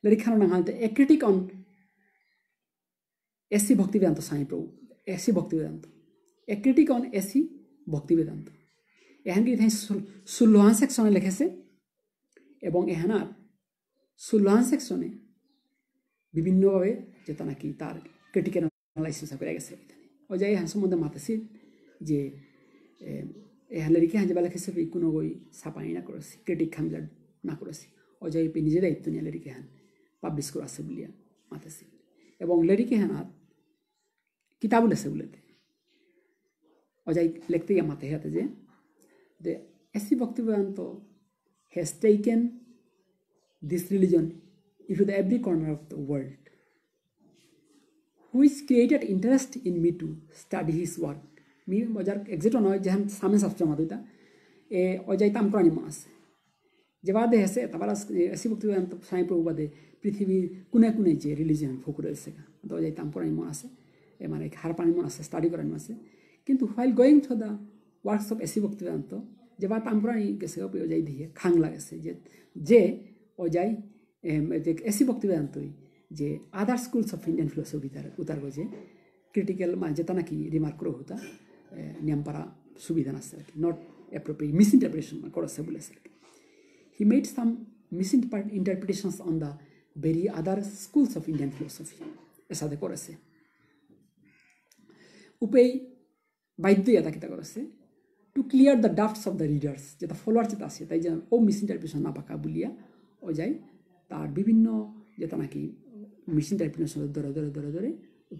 লেরিখানোর a critique on AC Bhaktivedanta Swami Prabhu AC Bhaktivedanta a critique on AC Bhaktivedanta এহানকি ইথাই ষোল্লহান সেকশনে লিখেছে এবং এহানার ষোল্লহান সেকশনে বিভিন্নভাবে যেটা নাকি তার ক্রিটিক্যাল অ্যানালাইসিস করে গেছে ও যাই এহান সম্বন্ধে মাতেছিল যে এহান লিখে হান যাবা লিখেছে কোনো গই ছাপাই না করেছি ক্রিটিক খান না করেছি ও যাই নিজে দায়িত্ব নিয়ে লিখে হান পাবলিশ করে আছে বলিয়া মাতেছিল এবং লেরিকে হানাত কিতাব লেছে বলেতে অজাই লিখতে গিয়ে মাতে হাতে যে the SC Bhaktivedanta has taken this religion into the every corner of the world, which created interest in me to study his work. মি মজার এক্সিট নয় যেহান সামনে শাস্ত্র মাদুইতা এ অজাই তাম প্রাণী মন আছে যে বাদে হেসে তারপর এসি ভক্তিবেদান্ত স্বামী প্রভু বাদে পৃথিবীর কোনে কোনে যে রিলিজিয়ন ফকুর আছে তো অজাই তাম হার পানি মন আছে করার মন আছে। কিন্তু while going through the works of AC Bhaktivedanta যে বা তাম্পরানি গেছে অজাই দিয়ে খাং লাগেছে, যে যে অজাই এসি ভক্তিবেদান্তই যে other schools of Indian philosophy তার, উতার যে ক্রিটিক্যাল মানে যেটা নাকি রিমার্ক করো হতা নিয়মপাড়া সুবিধা আছে আর কি নট অ্যাপ্রোপ্রিয়েট মিস ইন্টারপ্রিটেশন করেছে বলেছে আর কি। He made some misinterpretations on the very other schools of Indian philosophy এর সাথে করেছে উপেই বাধ্য এটা কিতা করেছে to clear the doubts of the readers যেটা ফলোয়ার যেটা আছে, তাই যেন ও মিস ইন্টারপ্রিটেশন না পাকা বলিয়া ও যাই তার বিভিন্ন যেটা নাকি মিস ইন্টারপ্রিটেশন ধরে ধরে ধরে ধরে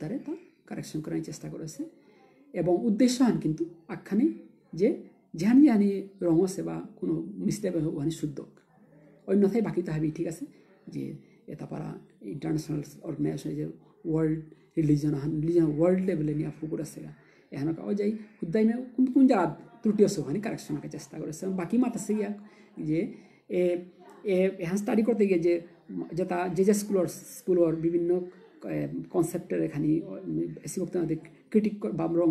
তারে তা কারেকশন করার চেষ্টা করেছে। এবং উদ্দেশ্য হান কিন্তু আখ্যানে যে যেহানি যেহানি রং আছে বা কোনো মিস্টেক ওখানে শুদ্ধক অন্যথায় বাকি তাহাবি ঠিক আছে? যে এটা পারা ইন্টারন্যাশনাল অর্গানাইজেশন যে ওয়ার্ল্ড রিলিজন রিলিজন ওয়ার্ল্ড লেভেলে নিয়ে ফুকুর আছে এহানকা ও যাই হুদ্দাই কোন কোন জায়গা ত্রুটি আছে ওখানে কারেকশন করার চেষ্টা করেছে। বাকি মাত আছে গিয়া যে এ এহান স্টাডি করতে গিয়ে যে যেটা যে যে স্কুলের স্কুলের বিভিন্ন কনসেপ্টের এখানে এসি বক্তব্য ক্রিটিক বা রং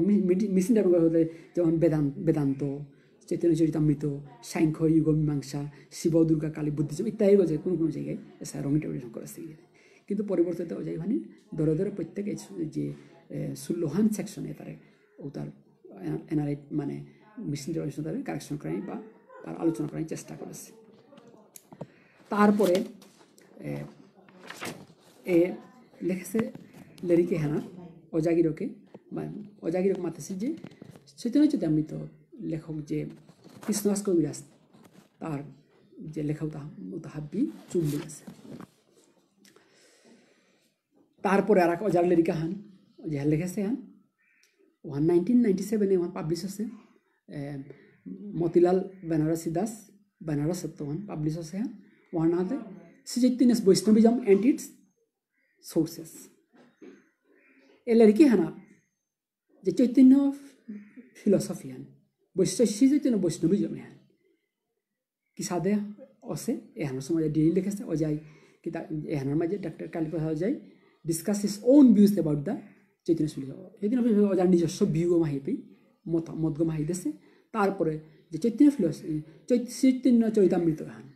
মিস হলে যেমন বেদান্ত বেদান্ত, চৈতন্য চরিতামৃত, সাংখ্য, যুগ মীমাংসা, শিব, দুর্গা, কালী, বুদ্ধিজম ইত্যাদি গজে কোনো কোনো জায়গায় এসা রঙিটা করে আসছে কিন্তু পরিবর্তিত অজাই ভানি দরে দরে প্রত্যেক যে ষোলোহান সেকশনে তারে, ও তার এনারাইট মানে মিশন তারে কারেকশন করাই বা তার আলোচনা করার চেষ্টা করেছে। তারপরে, এ লিখেছে লেরিকে হেনা, অজাগিরকে অজাগিরক মাতেছে যে, চৈতন্য চৈতামৃত লেখক যে, কৃষ্ণদাস কবিরাজ, তার যে লেখক তাহাব্বি চুম্বি আছে। তারপরে আর এক অজার লেরিকা হান যে লিখেছে হান ওয়ান নাইনটিন নাইনটি সেভেনে ওয়ান পাবলিশ আছে মতিলাল বেনারসি দাস, বেনারস সত্যবান পাবলিশ আছে হান ওয়ান হাতে Sujativeness Vaishnavism and its sources. এ লড়কি হানা যে চৈতন্য ফিলসফি হান বৈশ্য চৈতন্য বৈষ্ণবিজম হান কি সাদে অসে এহানোর সময় ডিগ্রি লিখেছে অজাই কি এহানোর মাঝে doctor Kaliprasad অজাই discuss his own views about the Chaitanya philosophy Chaitanya Ozer নিজস্ব ভিউ মাহি পেই মত মতগ মাহি দেশে তারপরে যে চৈতন্য ফিলসফি চৈতন্য চরিতামৃত হান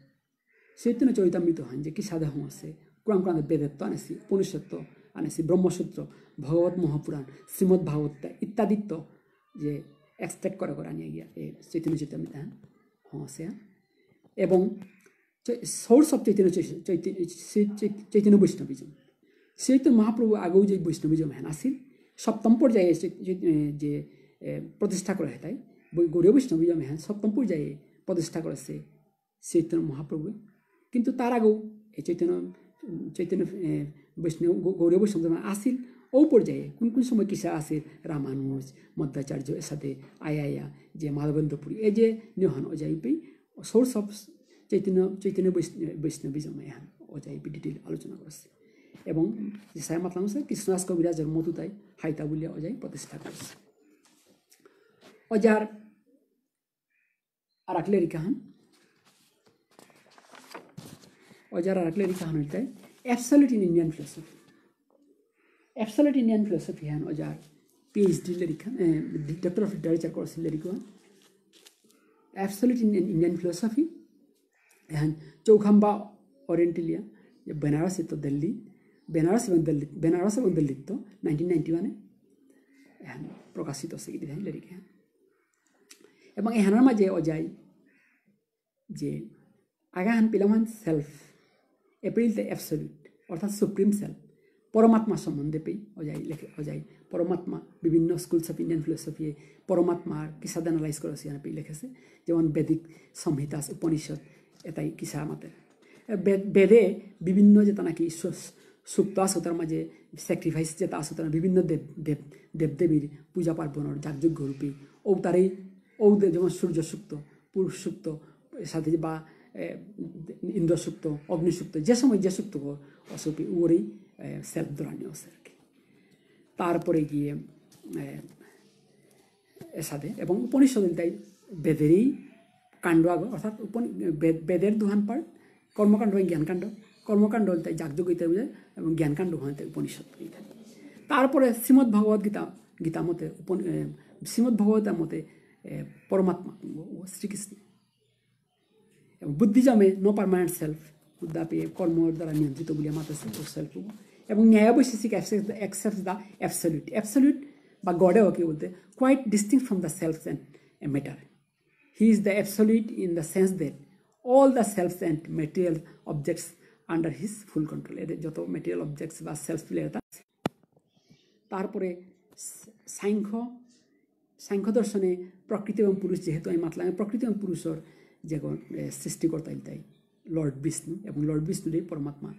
চৈতন্য চরিতামৃত হন যে কি সাধা হম আছে কোরআন কোরআন বেদেত্ব আনেছি উপনিষত্ব আনেছি ব্রহ্মসূত্র ভগবত মহাপুরাণ শ্রীমদ ভাগবত ইত্যাদিত্ব যে এক্সট্রাক্ট করে করে আনিয়ে গিয়া এই চৈতন্য চৈতামৃত হ্যাঁ হম আছে এবং সোর্স অফ চৈতন্য চৈতন্য বৈষ্ণবিজম চৈতন্য মহাপ্রভু আগেও যে বৈষ্ণবিজম হ্যাঁ আসিল সপ্তম পর্যায়ে যে প্রতিষ্ঠা করা হয় তাই গৌরী বৈষ্ণবিজম হ্যাঁ সপ্তম পর্যায়ে প্রতিষ্ঠা করেছে চৈতন্য মহাপ্রভু। কিন্তু তার আগেও এই চৈতন্য চৈতন্য বৈষ্ণব গৌরব বৈষ্ণব আসিল ও পর্যায়ে কোন কোন সময় কিসা আছে, রামানুজ, মধ্যাচার্য এর সাথে আয়া যে মাধবেন্দ্রপুরী, এই যে নিহন অজাইপেই সোর্স অফ চৈতন্য চৈতন্য বৈষ্ণবিজম এহান অজাইপি ডিটেল আলোচনা করেছে। এবং যে সাই মাতলাম আছে কৃষ্ণদাস কবিরাজের মধুতাই হাইতা বলিয়া অজাই প্রতিষ্ঠা করেছে অজার আর আকলেরি কাহান और जरा अगले कहानी होता है absolute in Indian philosophy absolute Indian philosophy है और पी एच डी लिखा डॉक्टर ऑफ लिटरेचर कोर्स लिखो एब्सोल्यूट इन इंडियन फिलोसफी এখন চৌখাম্বা ওরিয়েন্টেলিয়া যে বেনারস তো দিল্লি বেনারস এবং দিল্লি, বেনারস এবং দিল্লিত তো নাইনটিন নাইনটি ওয়ানে এখন প্রকাশিত কি দেখেন লিরিক হ্যাঁ। এবং এহানোর মাঝে অজাই যে আগাহান পিলামান সেলফ এপ্রিল দ্য অ্যাবসলিউট অর্থাৎ সুপ্রিম সেলফ পরমাত্মা সম্বন্ধে পেই অজাই লেখে অজাই পরমাত্মা, বিভিন্ন স্কুলস অফ ইন্ডিয়ান ফিলোসফি পরমাত্মার কিসাদ অ্যানালাইজ করা সিয়ানা পেই লিখেছে। যেমন বেদিক সংহিতা উপনিষদ, এটাই কিসা মাতে বেদে বিভিন্ন যেটা নাকি সুপ্ত আছে তার মাঝে স্যাক্রিফাইস যেটা আছে তার বিভিন্ন দেব দেব, দেবদেবীর পূজা পার্বণের যাগযজ্ঞ রূপী ও তারই ও যেমন সূর্য সুক্ত পুরুষ সুক্ত সাথে বা ইন্দ্রসুক্ত অগ্নিসুক্ত যে সময় যে সুক্ত অসুপি ওরই সেলফ ধরানি আছে আর কি। তারপরে গিয়ে সাথে এবং উপনিষদ তাই বেদেরই কাণ্ড আগ, অর্থাৎ উপনি বেদের দুহান পার্ট কর্মকাণ্ড জ্ঞানকাণ্ড কর্মকাণ্ড তাই যাগযোগিতা বোঝায় এবং জ্ঞানকাণ্ড তাই উপনিষদ তারপরে শ্রীমৎ ভগবত গীতা গীতা মতে শ্রীমৎ ভগবতার মতে পরমাত্মা শ্রীকৃষ্ণ। এবং বুদ্ধিজমে নো পারমানেন্ট সেলফ উদ্যাপে কর্মর দ্বারা নিয়ন্ত্রিত বলে মাতাছে ও সেলফ এবং Nyayavaisheshika accept the absolute absolute বা গডেও কি বলতে quite distinct from the self and a matter he is the absolute in the sense that all the self and material objects under his full control এদের যত material objects বা self player তারপরে সাংখ্য সাংখ্য দর্শনে প্রকৃতি এবং পুরুষ যেহেতু আমি মাতলাম প্রকৃতি এবং পুরুষের যে সৃষ্টিকর্তা তাই লর্ড বিষ্ণু এবং লর্ড বিষ্ণুরই পরমাত্মা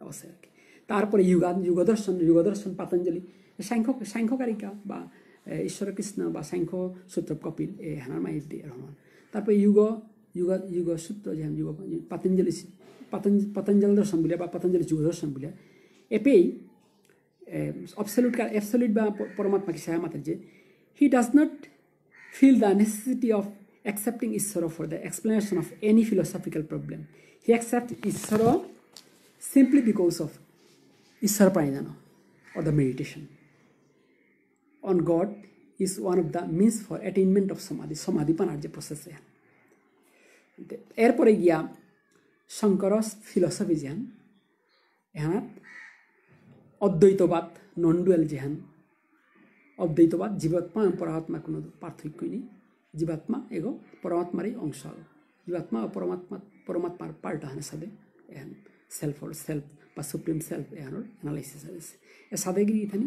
আছে আর কি। তারপরে যুগা যুগদর্শন যুগদর্শন পাতঞ্জলি সাংখ্য সাংখ্যকারিকা বা ঈশ্বর কৃষ্ণ বা সাংখ্য সূত্র কপিল, এ, হানার দিয়ে রহমান। তারপরে যুগ যুগ যুগ সূত্র যে যুগ পাতঞ্জলি পতঞ্জল দর্শন বলে বা পতঞ্জলি যুগ দর্শন বলে এপেই অবসলিউট অ্যাবসলিউট বা পরমাত্মা কি সাহামাতের যে he does not feel the necessity of accepting Isaro for the explanation of any philosophical problem. He accepts Isaro simply because of Isara Pranidhana or the meditation on God is one of the means for attainment of samadhi samadhi পানার যে process এরপরে গিয়া শঙ্করস philosophy যেহান এহানাত অদ্বৈতবাদ নন dual যেহান অদ্বৈতবাদ, জীবাত্মা এবং পরমাত্মা কোনো পার্থক্যই নেই। জীবাত্মা এগো পরমাত্মারই অংশ জীবাত্মা ও পরমাত্মা পরমাত্মার পাল্টা হানে সাদে এহান সেলফ অর সেলফ বা সুপ্রিম সেলফ এহানোর অ্যানালাইসিস আছে। এ সাদে গিয়ে ইথানি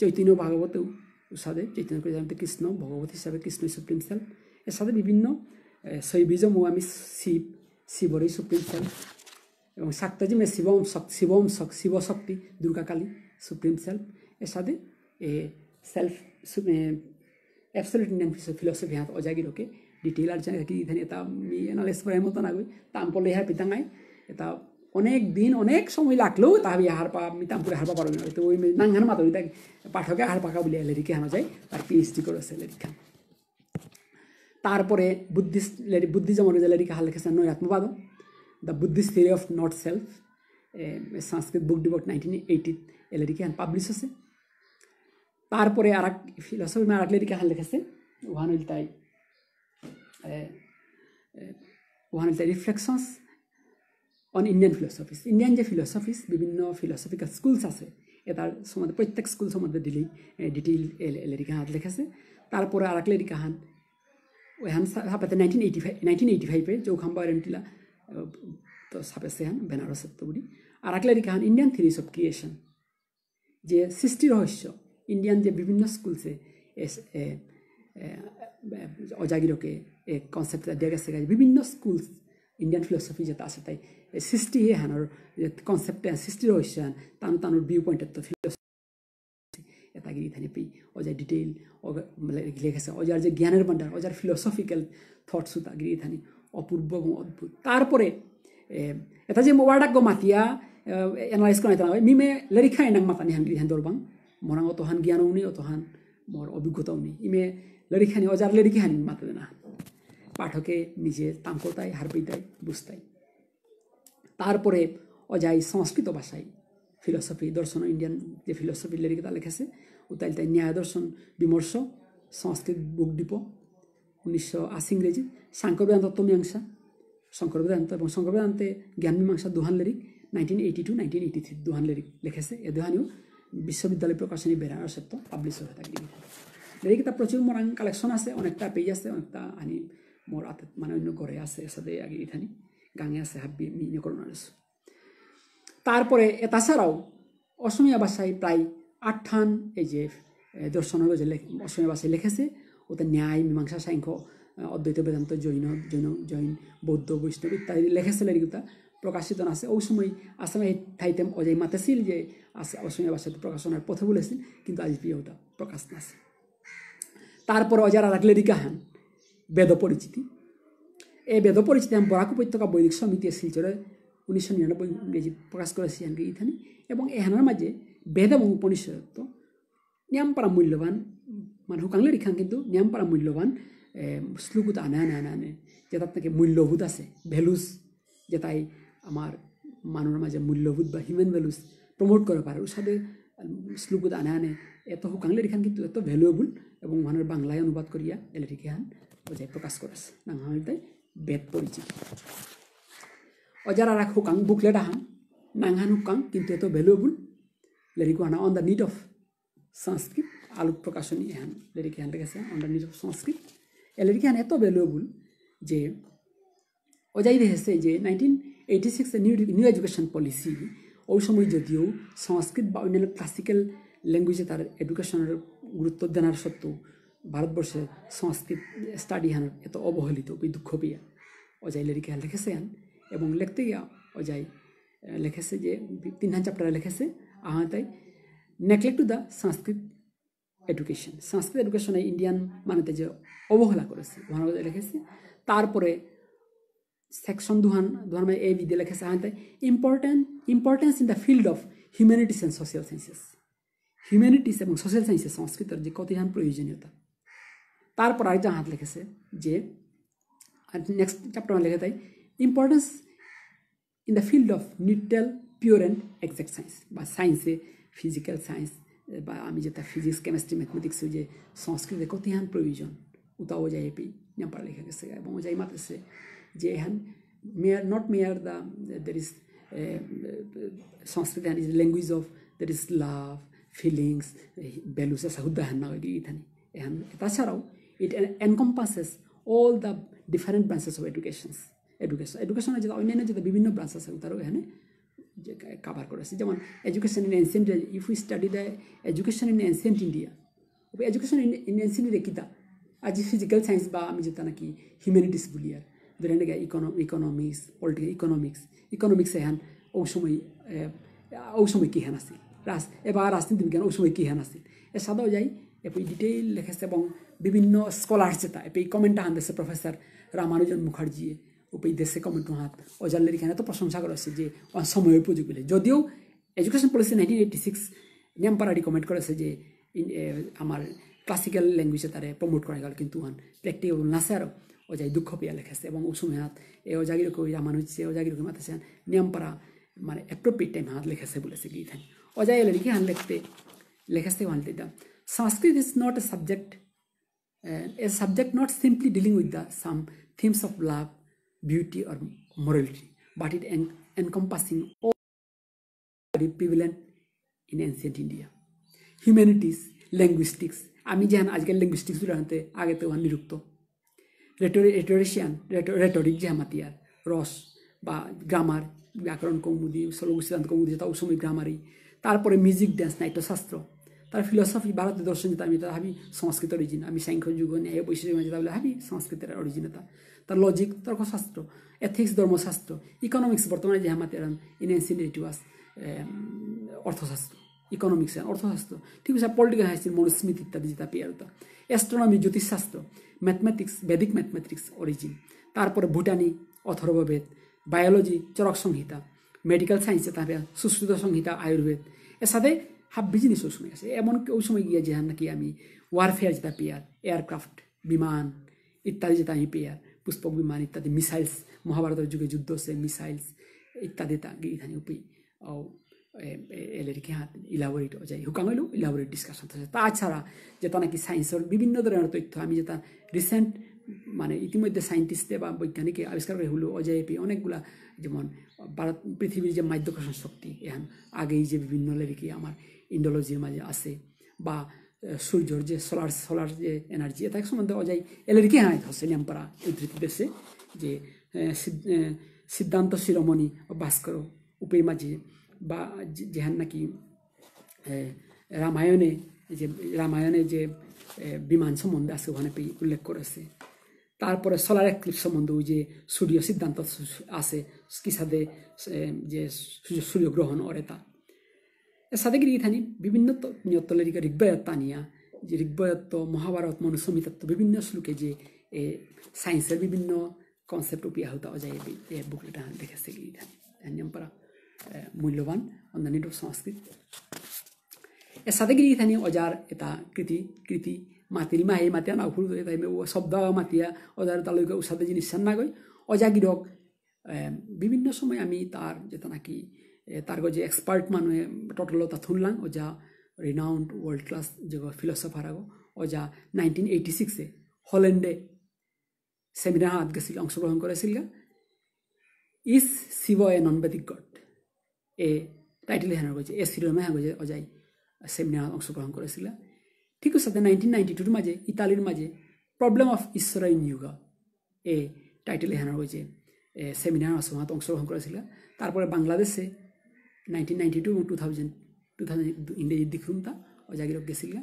চৈতন্য ভাগবতেও সাদে চৈতন্য জানতে কৃষ্ণ ভগবত হিসাবে কৃষ্ণ সুপ্রিম সেলফ এর সাথে বিভিন্ন শৈবিজম ও আমি শিব শিবরই সুপ্রিম সেলফ এবং শাক্তজিমে শিবম শিবম শিব শক্তি দুর্গা কালী সুপ্রিম সেলফ এর সাথে এ self absolute Indian philosophy hat ojagiroke detail আর জায়গা কি এটা মি অ্যানালাইজ করার মতো না গই তাম পড়লে ইহার পিতাঙ্গাই এটা অনেক দিন, অনেক সময় লাগলেও তাহাবি হার পা, আমি তাম করে হার পা পারবি না তো ওই নাংহান মাতো পাঠকে হার পাকা বলে লেরিকে হানো যায় তার পিএইচডি করেছে লেরিকা তারপরে বুদ্ধিস্ট লেরি বুদ্ধিজমের যে লেরিকা হাল লিখেছে নৈরাত্মবাদ the Buddhist theory of not self Sanskrit book devote nineteen এইটিত এলেরিকে পাবলিশ আছে তারপরে আর এক ফিলসফি আর এক লেরিকা লিখেছে ওহান হইল তাই ওহান হইল তাই reflections on Indian philosophies. Indian যে ফিলসফিস, বিভিন্ন ফিলসফিক্যাল স্কুলস আছে এটার সম্বন্ধে, প্রত্যেক স্কুল সম্বন্ধে দিলি ডিটেইল লেরিকা হাত লিখেছে। তারপরে আর এক লেরিকা হান ওহান সাপাতে nineteen eighty five nineteen eighty ফাইভে চৌখাম্বা রেন্টিলা তো সাপেছে হান বেনারস বুড়ি আর এক লেরিকা হান ইন্ডিয়ান থিরিস অফ ক্রিয়েশন যে সৃষ্টি রহস্য ইন্ডিয়ান যে বিভিন্ন স্কুলসে অজাগিরকে কনসেপ্ট দিয়া গেছে বিভিন্ন স্কুলস ইন্ডিয়ান ফিলসফি যেটা আছে তাই সৃষ্টি হে হানোর কনসেপ্টে সৃষ্টি রহস্য হান তানো তানোর ভিউ পয়েন্টের তো ফিলসফি গিরি থানি পেই অজার ডিটেইল লিখেছে, অজার যে জ্ঞানের ভাণ্ডার, অজার ফিলসফিক্যাল থটস তা গিরি থানি অপূর্ব এবং অদ্ভুত। তারপরে এটা যে ওয়ার্ডাক মাতিয়া এনালাইজ করা হয় মিমে লেরিখা এনাং মাতানি হান গিরি হান দরবাং, মরাং অতহান জ্ঞানও নেই, অতহান মোর অভিজ্ঞতাও নেই। ইমে লেরিখানি অজার লেরিখি হানি মাতে না পাঠকে নিজে তাঙ্কতায় হারপিতায় বুঝতাই। তারপরে অজাই সংস্কৃত ভাষায় ফিলসফি দর্শন ইন্ডিয়ান যে ফিলসফি লেরিকা লিখেছে উতাইল তাই ন্যায় দর্শন বিমর্শ সংস্কৃত বুক ডিপ, উনিশশো আশি ইংরেজি, শাঙ্কর বেদান্ত তত্ত্বমীমাংসা শঙ্কর বেদান্ত এবং শঙ্কর বেদান্তে জ্ঞান মীমাংসা দুহান লেরিক nineteen eighty two nineteen eighty three দুহান লেরিক লিখেছে। এ দুহানিও বিশ্ববিদ্যালয় প্রকাশনী বেনারসের তো পাবলিশ হয়ে থাকে। লেরিক তা প্রচুর মোরাং কালেকশন আছে, অনেকটা পেজ আছে, অনেকটা আনি মোর হাতে মানে অন্য ঘরে আছে সাথে আগে ইথানি, গাঙে আছে হাব্বি মিনে করোনার তারপরে তাছাড়াও অসমীয়া ভাষায় প্রায় আটঠান এই যে দর্শনের যে অসমীয়া ভাষায় লিখেছে, ওতে ন্যায়, মীমাংসা, সাংখ্য অদ্বৈত বেদান্ত, জৈন জৈন জৈন, বৌদ্ধ, বৈষ্ণব ইত্যাদি লিখেছে লেরিগুতা প্রকাশিত আছে। ওই সময় আসামে ঠাইতে অজয় মাতেছিল যে অসমীয়া ভাষাতে প্রকাশনের পথে বলেছিল কিন্তু আজ ওটা প্রকাশ না আছে। তারপর অজারা রাখলে রিকাহান বেদ পরিচিতি। এই বেদ পরিচিতি আমি বরাক উপত্যকা বৈদিক সমিতি শিলচরে উনিশশো নিরানব্বই ইংরেজি প্রকাশ করেছি ইথানি, এবং এহানোর মাঝে বেদ এবং উপনিষদ নিয়ামপাড়া মূল্যবান মানে হুকাংলে রিখান কিন্তু নিয়ামপাড়া মূল্যবান শ্লোকুত আনে আনে আনে আনে যে তার থেকে মূল্যবোধ আছে ভ্যালুস যে তাই আমার মানুষের মাঝে মূল্যবোধ বা হিউম্যান ভ্যালুস প্রমোট করে পারে ওর সাথে শ্লোকুত আনে আনে এত হুকাংলে রিখান কিন্তু এত ভ্যালুয়েবল এবং মানুষের বাংলায় অনুবাদ করিয়া এলেরিকে হান বোঝাই প্রকাশ করেছে নাঙ্গাহান তাই বেদ পরিচিতি অজারা রাখ হুকাং বুকলেট আহান নাংহান হুকাং কিন্তু এত ভ্যালুয়েবল লেরিকো হানা on the need of Sanskrit, Alok Prakashani এহান লেরিকে হান লেগেছে on the need of Sanskrit. এ লেরিকে হান এত ভ্যালুয়েবল যে অজাই দেখেছে যে নাইনটিন এইটি সিক্সে নিউ নিউ এডুকেশন পলিসি ওই সময় যদিও সংস্কৃত বা অন্যান্য ক্লাসিক্যাল ল্যাঙ্গুয়েজে তার এডুকেশনের গুরুত্ব দেওয়ার সত্ত্বেও ভারতবর্ষে সংস্কৃত স্টাডি হান এত অবহেলিত, ওই দুঃখ পিয়া। অজাই লেরিকে লিখেছে আন এবং লিখতে গিয়া অজাই লিখেছে যে, তিন চ্যাপ্টারে লিখেছে আহা, তাই? Neglect to the Sanskrit education Sanskrit এডুকেশনে Indian মানেতে যে অবহেলা করেছে মহানগর লিখেছে তারপরে সেকশন দুহান দুহান মানে এ বিদ্যা লিখেছে, আহা, তাই? Important importance in the field of humanities and social sciences humanities এবং সোশ্যাল সায়েন্সেস সংস্কৃতের যে কতিহান প্রয়োজনীয়তা। তারপর আরেকটা হাত লিখেছে যে নেক্সট চ্যাপ্টার লিখে তাই importance in the field of neutral pure and exact science বা সায়েন্সে ফিজিক্যাল সায়েন্স বা আমি যেটা ফিজিক্স কেমিস্ট্রি ম্যাথমেটিক্স যে সংস্কৃতে কতিহান প্রয়োজন উতাও যাই পি নেপাল লেখা গেছে এবং যাই মাতেছে যে এহান mere not mere the there is Sanskrit is language of there is love feelings values আছে হুদ্দা হেন না ইথানি এহান তাছাড়াও it encompasses all the different branches of educations education এডুকেশনের যেটা অন্যান্য যেটা বিভিন্ন ব্রাঞ্চ আছে তারও এখানে যে কাভার করেছে। যেমন education in ancient if you study the education in ancient India education in ancient India কিতা আজি ফিজিক্যাল সায়েন্স বা আমি যেটা নাকি হিউম্যানিটিস বলি আর। ধরেন ইকোনো ইকোনমিক্স পলিটিক্যাল ইকোনমিক্স ইকোনমিক্স এহান ও সময় ও সময় কি হেন আছিল? রাজ, এবার রাজনীতি বিজ্ঞান ও সময় কি হেন আছিল? এ সাদাও যাই এপই ডিটেইল লেখেছে এবং বিভিন্ন স্কলার যেটা এপই কমেন্ট আহান দেশে প্রফেসর রামানুজন মুখার্জিয়ে। উপই দেশে কমেন্ট হাত অজালের এখানে তো প্রশংসা করেছে যে সময় উপযোগী বলে যদিও education policy nineteen eighty six নিয়মপাড়াটি comment করেছে যে আমার ক্লাসিক্যাল ল্যাঙ্গুয়েজে তারে প্রমোট করা গেল, কিন্তু আন প্র্যাকটিক্যাল নাচে আরও অজাই দুঃখ পেয়া লেখেছে এবং উসুমে হাত এ অজাগির কই রামানুজে অজাগির কই মাতেছে। নিয়মপাড়া মানে অ্যাপ্রোপ্রিয়েট টাইম হাত লেখেছে বলেছে গিয়ে অজাই এলে লিখে হান লিখতে, লেখেছে ওয়ান দিদা। Sanskrit is not a subject a subject not simply dealing with the some themes of love beauty or morality, but it en- encompassing all prevalent in ancient India. Humanities, linguistics, আমি যেহান আজকাল লিঙ্গুইস্টিক্স আনতে আগে তো নিরুক্ত রেটোরেশিয়ান rhetoric যে মাতিয়ার রস বা grammar ব্যাকরণ কৌমুদি সর্বগুষ্টিদান্ত কৌমুদি যেটা সময় গ্রামারই তারপরে মিউজিক ড্যান্স নাট্যশাস্ত্র। তার ফিলসফি ভারতীয় দর্শন যেটা আমি তা ভাবি সংস্কৃত অরিজিন আমি সাংখ্য যুগ ন্যায় বৈশিষ্ট্য যেটা বলে ভাবি সংস্কৃতের অরিজিনতা তার লজিক তর্কশাস্ত্র এথিক্স ধর্মশাস্ত্র ইকোনমিক্স বর্তমানে যে আমাদের in ancient it was Arthashastra economics অর্থশাস্ত্র, ঠিক আছে পলিটিক্যাল হাইসিন মনুস্মৃতি ইত্যাদি যেটা পেয়ারতা। অ্যাস্ট্রোনমি জ্যোতিষশাস্ত্র ম্যাথমেটিক্স বেদিক ম্যাথমেটিক্স অরিজিন তারপরে ভুটানি, অথর্ববেদ বায়োলজি চরক সংহিতা মেডিকেল সায়েন্সে তারপরে সুশ্রুত সংহিতা, আয়ুর্বেদ, এর সাথে হাফ বিজনেস ওই সময় আছে এমন ওই সময় গিয়ে যে নাকি আমি ওয়ারফেয়ার যেটা পেয়ার এয়ারক্রাফট বিমান, ইত্যাদি যেটা আমি পেয়ার পুষ্পক বিমান ইত্যাদি মিসাইলস মহাভারতের যুগে যুদ্ধ আছে মিসাইলস ইত্যাদি তা গিয়ে উপি এলেরিকে হাত ইলাবোরেট যায় হুকাং হইলেও ইলাবোরেট ডিসকাশন থাকে তাছাড়া যেটা নাকি সায়েন্সের বিভিন্ন ধরনের তথ্য, আমি যেটা রিসেন্ট মানে ইতিমধ্যে সায়েন্টিস্টে বা বৈজ্ঞানিকে আবিষ্কার করে হলো অজয় পি অনেকগুলা, যেমন ভারত, পৃথিবীর যে মাধ্যাকর্ষণ শক্তি, এখন, আগেই যে বিভিন্ন লেরিকি আমার ইন্ডোলজির মাঝে আছে, বা সূর্যর যে সোলার সোলার যে এনার্জি এটা সম্বন্ধে অজাই এলেরিকে হাই হচ্ছে নিয়মপাড়া উদ্ধৃতি দেশে যে সিদ্ধান্ত শিরোমণি ভাস্কর উপের মাঝে বা যেহান নাকি রামায়ণে যে রামায়ণে যে বিমান সম্বন্ধে আছে, ওখানে উল্লেখ করেছে তারপরে সোলার এক্লিপ সম্বন্ধে ওই যে সূর্য সিদ্ধান্ত আছে কি সাথে যে সূর্যগ্রহণ ওরে তা। এর সাথে গিয়ে থানি বিভিন্ন নিয়ত্তলেরিকা ঋগ্বয়ত তানিয়া যে ঋগ্বয়ত্ব মহাভারত মনুসমিতত্ব বিভিন্ন শ্লোকে যে সায়েন্সের বিভিন্ন কনসেপ্ট উপিয়া হতা যায় এই বুকলেটা দেখেছে গিয়ে থানি ধান্যম্পরা মূল্যবান, অন্যান্য সংস্কৃত। এর সাথে গিয়ে থানি অজার এটা কৃতি কৃতি, মাতিল মাহি মাতিয়া না ফুল তাই শব্দ মাতিয়া, অজার তালৈকে উসাদে জিনিস না গই। অজাগিরক বিভিন্ন সময় আমি তার যেটা নাকি তার যে এক্সপার্ট মানুহে টোটাল তা থুনলাং অজা রিনাউন্ড ওয়ার্ল্ড ক্লাস যে ফিলসফার আগো অজা নাইনটিন এইটি হল্যান্ডে সেমিনার হাত গেছিল অংশগ্রহণ করেছিল is Shiva a non Vedic god a title হেনার গেছে এ শিরোমে হ্যাঁ গেছে অজাই সেমিনার অংশগ্রহণ করেছিল ঠিক আছে নাইনটিন নাইনটি টুর মাঝে ইতালির মাঝে problem of Ishvara in Yoga A title হেনার গেছে সেমিনার অসমত অংশগ্রহণ করেছিল তারপরে বাংলাদেশে nineteen ninety two two thousand two thousand ইংরেজির দিকুনতা অজাগিরক গেছিল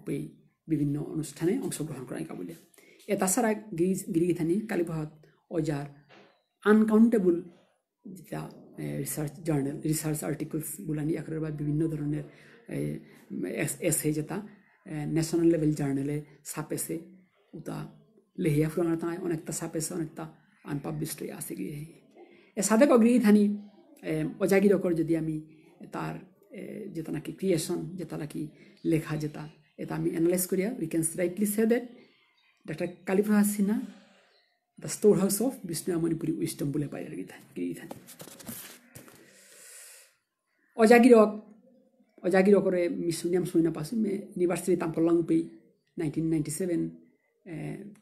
ওই বিভিন্ন অনুষ্ঠানে অংশগ্রহণ করা বলে এ তাছাড়া গিরি গিরিগিথানি কালীপহাত অজার আনকাউন্টেবল যেটা রিসার্চ জার্নাল রিসার্চ আর্টিকেলস বুলানি আকারের বা বিভিন্ন ধরনের এসে যেটা ন্যাশনাল লেভেল জার্নালে ছাপেছে ওটা লেহিয়া ফুরানোর তাই অনেকটা ছাপেছে অনেকটা আনপাবলিশড আছে গিয়ে এ সাদে অগ্রি থানি অজাগিরকর যদি আমি তার যেটা নাকি ক্রিয়েশন যেটা নাকি লেখা, যেটা, এটা আমি অ্যানালাইজ করিয়া we can rightly say that doctor Kaliprasad Sinha the store house of Bishnu Manipuri wisdom বলে পাই আর গিয়ে অজাগিরক অজাগির করে মিসুনিয়াম সইনা পাসু, মে ইউনিভার্সিটি তাম করলাম পেই নাইনটিন নাইনটি সেভেন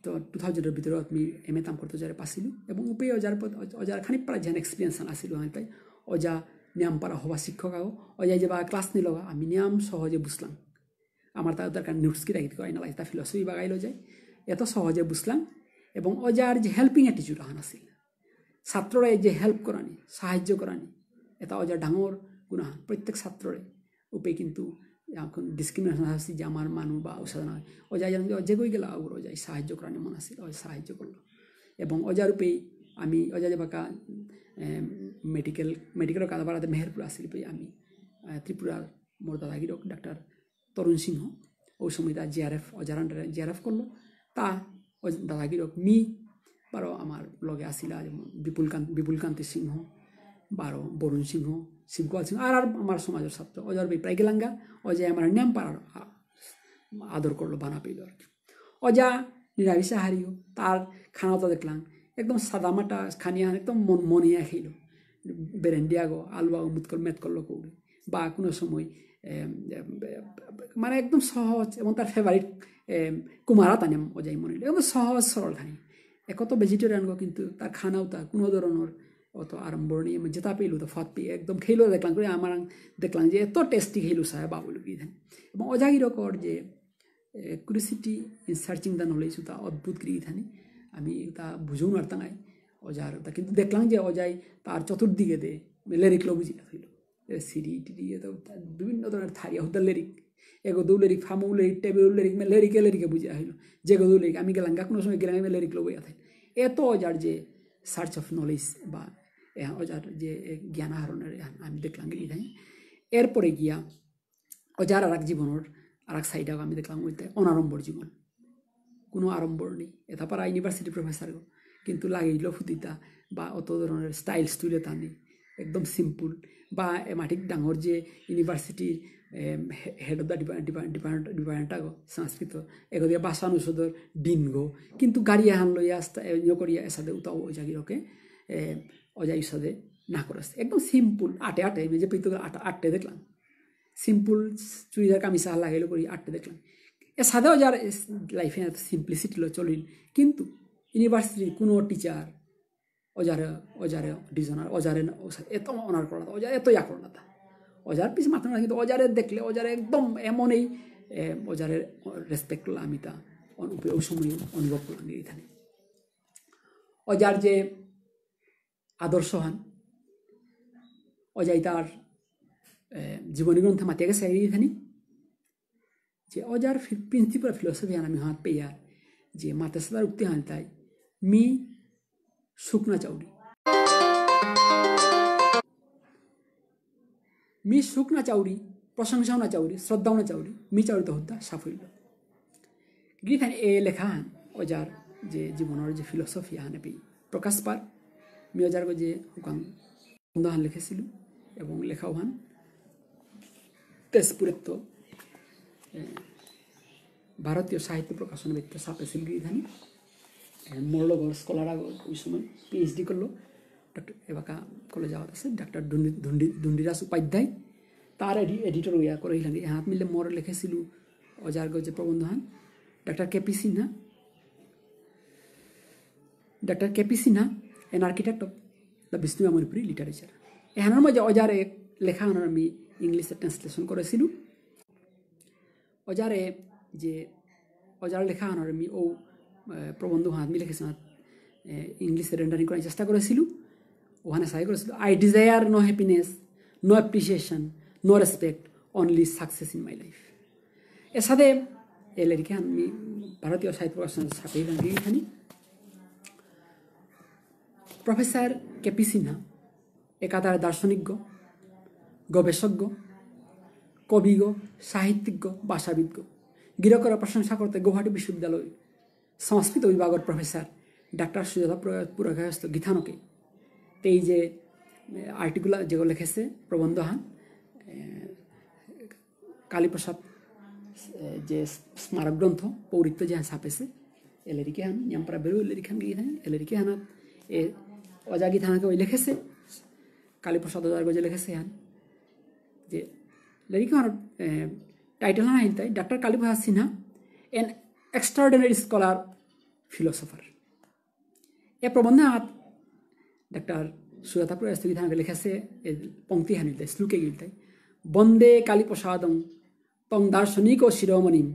তো টু থাউজেন্ডের ভিতৰত আমি এম এ তাম করতে যারে পাইছিলোঁ এবং উপেই অজাৰ অজাৰ খানি পাৰা যেন এক্সপিৰিয়েঞ্চ আছিলোঁ পাই অজা নিয়ম পাৰা হবা শিক্ষক আও। অজাই যাবা ক্লাস নিলগা আমি নিয়ম সহজে বুঝলাম। আমার তার দরকার নোটস কি রাখতে হয় না তা ফিলসফি বাগাইলো যায়। এত সহজে বুঝলাম। এবং অজার যে হেল্পিং অ্যাটিচিউড আহান আছিল ছাত্ররা যে হেল্প করানি, সাহায্য করানি, এটা অজার ডাঙর গুণাহান প্রত্যেক ছাত্ররে। উপে কিন্তু ডিসক্রিমিনেশন আসছে যে আমার মানু বা ঔষধ নয় অজাই জানো যে কই গেলা ওগুলো অজাই সাহায্য করানি মন আছিল সাহায্য করল এবং অজার উপেই আমি অজা বাকা মেডিকেল মেডিকেলের কাজ বাড়াতে মেহেরপুর আসিল পেয়ে আমি ত্রিপুরার মোর দাদাগিরক ডাক্তার তরুণ সিংহ ওই সময় তার জিআরএফ অজার আন্ডারে জিআরএফ করল তা দাদাগিরক মি বারো আমার লগে আসিলা যেমন বিপুলকান্ত বিপুলকান্তি সিংহ বারো বরুণ সিংহ সিংহ। আর আমার সমাজের ছাত্র। অজর বি প্রায় গেলাঙ্গা অজয় আমার নাম পাড়ার আদর করল, বানা পেল আর কি। অজা নিরামিষ হারিও। তার খানাও তো দেখলাম। একদম সাদামাটা খানিয়া, একদম মন মনিয়া খেল বেরেন্ডিয়া গো আলু আগো মুত করে মেত করল কৌড়ি। বা কোনো সময় মানে একদম সহজ এবং তার ফেভারিট কুমারা তানিয়াম অজাই মনে একদম সহজ, সরল খানি। একত ভেজিটেরিয়ান গো, কিন্তু তার খানাও তার কোনো ধরনের অত আড়ম্বরণী আমি যেটা পেল তো ফত পেয়ে একদম খেলো দেখলাম করে আমার দেখলাম যে এত টেস্টি খেলো সাহেব বাবুল গিয়ে এবং অজাগিরকর যে curiosity in searching the knowledge তা অদ্ভুত গিয়ে থানি আমি তা বুঝেও নারতাঙাই অজার তা কিন্তু দেখলাম যে অজাই তার চতুর্দিকে দে লেরিকলো বুঝিয়া হইল সিঁড়ি টিড়ি তো বিভিন্ন ধরনের থারিয়া হদ্দার লেরিক এগোদৌ লেরিক ফামৌ লেরিক টেবিল লেরিক মে লেরিকে লেরিকে বুঝিয়া হইল যে গদৌ লেরিক আমি গেলাম গা কোনো সময় গেলাম আমি লেরিক লো বইয়া থাকি এত অজার যে সার্চ অফ নলেজ বা অজার যে জ্ঞান আহরণের আমি দেখলাম থাকি এরপরে গিয়া অজার আর এক জীবনের আর এক সাইডাও আমি দেখলাম ওইতে অনারম্বর জীবন। কোনো আড়ম্বর নেই। এটা পারা ইউনিভার্সিটি প্রফেসর কিন্তু লাগিল ফুটিতা বা অত ধরনের স্টাইলস তুলে তা নেই। একদম সিম্পল বা মাটিক ডাঙর যে ইউনিভার্সিটির head of the department department আগো সংস্কৃত এগদিয়া ভাষা অনুষদর ডিন গো। কিন্তু গাড়ি এহান লইয়া ইয়ে করিয়া এসাদে উতাও ওজাগিরকে অজাই সাদে না করেছে একদম সিম্পল আটে আটে আমি যে পেতো আটা আটটে দেখলাম সিম্পল চুড়িদার কামিজা লাগাইলো করি আটটে দেখলাম এ সাদেও যার লাইফে এত সিম্পলিসিটি চলিল, কিন্তু ইউনিভার্সিটির কোনো টিচার অজারে অজারে ডিজনার অজারে এত অনার করা অজারে এত ইয়া করো তা। অজার পিছিয়ে মাথা না কিন্তু অজারে দেখলে অজারে একদম এমনই অজারের রেসপেক্ট করলাম আমি তা ওই সময় অনুভব করলাম এখানে। অজার যে আদর্শ হান অজাই তার জীবনী গ্রন্থে মাতিয়া গেছে এখানে যে অজার প্রিন্সিপাল ফিলসফি হান আমি হাত পেয়ার যে মাতাসাদার উক্তি হান তাই, মি শুকনা চাউরি মি শুকনা চাউরি প্রশংসাও না চাউরি শ্রদ্ধাও না চাউরি মি চাউরিত হত্যা সাফল্য। গিথান এ লেখা হান অজার যে জীবনের যে ফিলসফি হান পি প্রকাশ পার মি অজার যে হুকান হান লিখেছিল এবং লেখাও হান। তেজপুরের তো ভারতীয় সাহিত্য প্রকাশন ব্যক্তি সাপেছিল গিধানি মোর লগর স্কলার ওই সময় পিএইচডি করল। ডক্টর এবাকা কলেজ যাওয়াত আছে, ডাক্তার ধুন্ডিরাজ উপাধ্যায়। তার এডিটর ইয়া করে লাগে হাত মিলে মোর লিখেছিল অজার যে প্রবন্ধ হান। Doctor K P Sinha, doctor K P an architect of the Bishnu Manipuri literature এহানোর মধ্যে অজারে লেখা আমি ইংলিশে ট্রান্সলেশন করেছিলো অজারে যে অজার লেখা আনার আমি প্রবন্ধ হাত মিলে লিখেছিল ইংলিশে রেন্ডারিং করার চেষ্টা করেছিল ওখানে সাহায্য করেছিল I desire no happiness no appreciation no respect only success in my life এর সাথে এ লেরিকে আমি ভারতীয় সাহিত্য প্রকাশনের সাথে এখানে প্রফেসর কেপি সিনহা, একাধার দার্শনিজ্ঞ গবেষজ্ঞ কবিজ্ঞ সাহিত্যিজ্ঞ ভাষাবিজ্ঞ গিরকর প্রশংসা করতে গৌহাটি বিশ্ববিদ্যালয় সংস্কৃত বিভাগের প্রফেসর ডাক্তার সুজাতা পুরকায়স্ত গীতানকে। এই যে আর্টিকুলা যেগুলো লিখেছে প্রবন্ধ হান কালীপ্রসাদ যে স্মারক গ্রন্থ, পৌরিত্য যে ছাপেছে, এলেরিকে হান ইয়াম্পারা বেরো এলেরিখান গিয়ে হান এলেরিকে হানাত, এ অজাগি থানাকে ওই লিখেছে। কালীপ্রসাদ অজার যে লিখেছে হান যে লেরিকর টাইটেল না হিলতাই doctor Kaliprasad Sinha an extraordinary scholar philosopher এ প্রবন্ধে আমার ডাক্তার সুজাতা প্রয়াস্তি বিধানকে লিখেছে পংক্তি হানিলতাই শ্লুকে গিলতাই বন্দে কালীপ্রসাদং, তং দার্শনিক ও শিরোমণিম,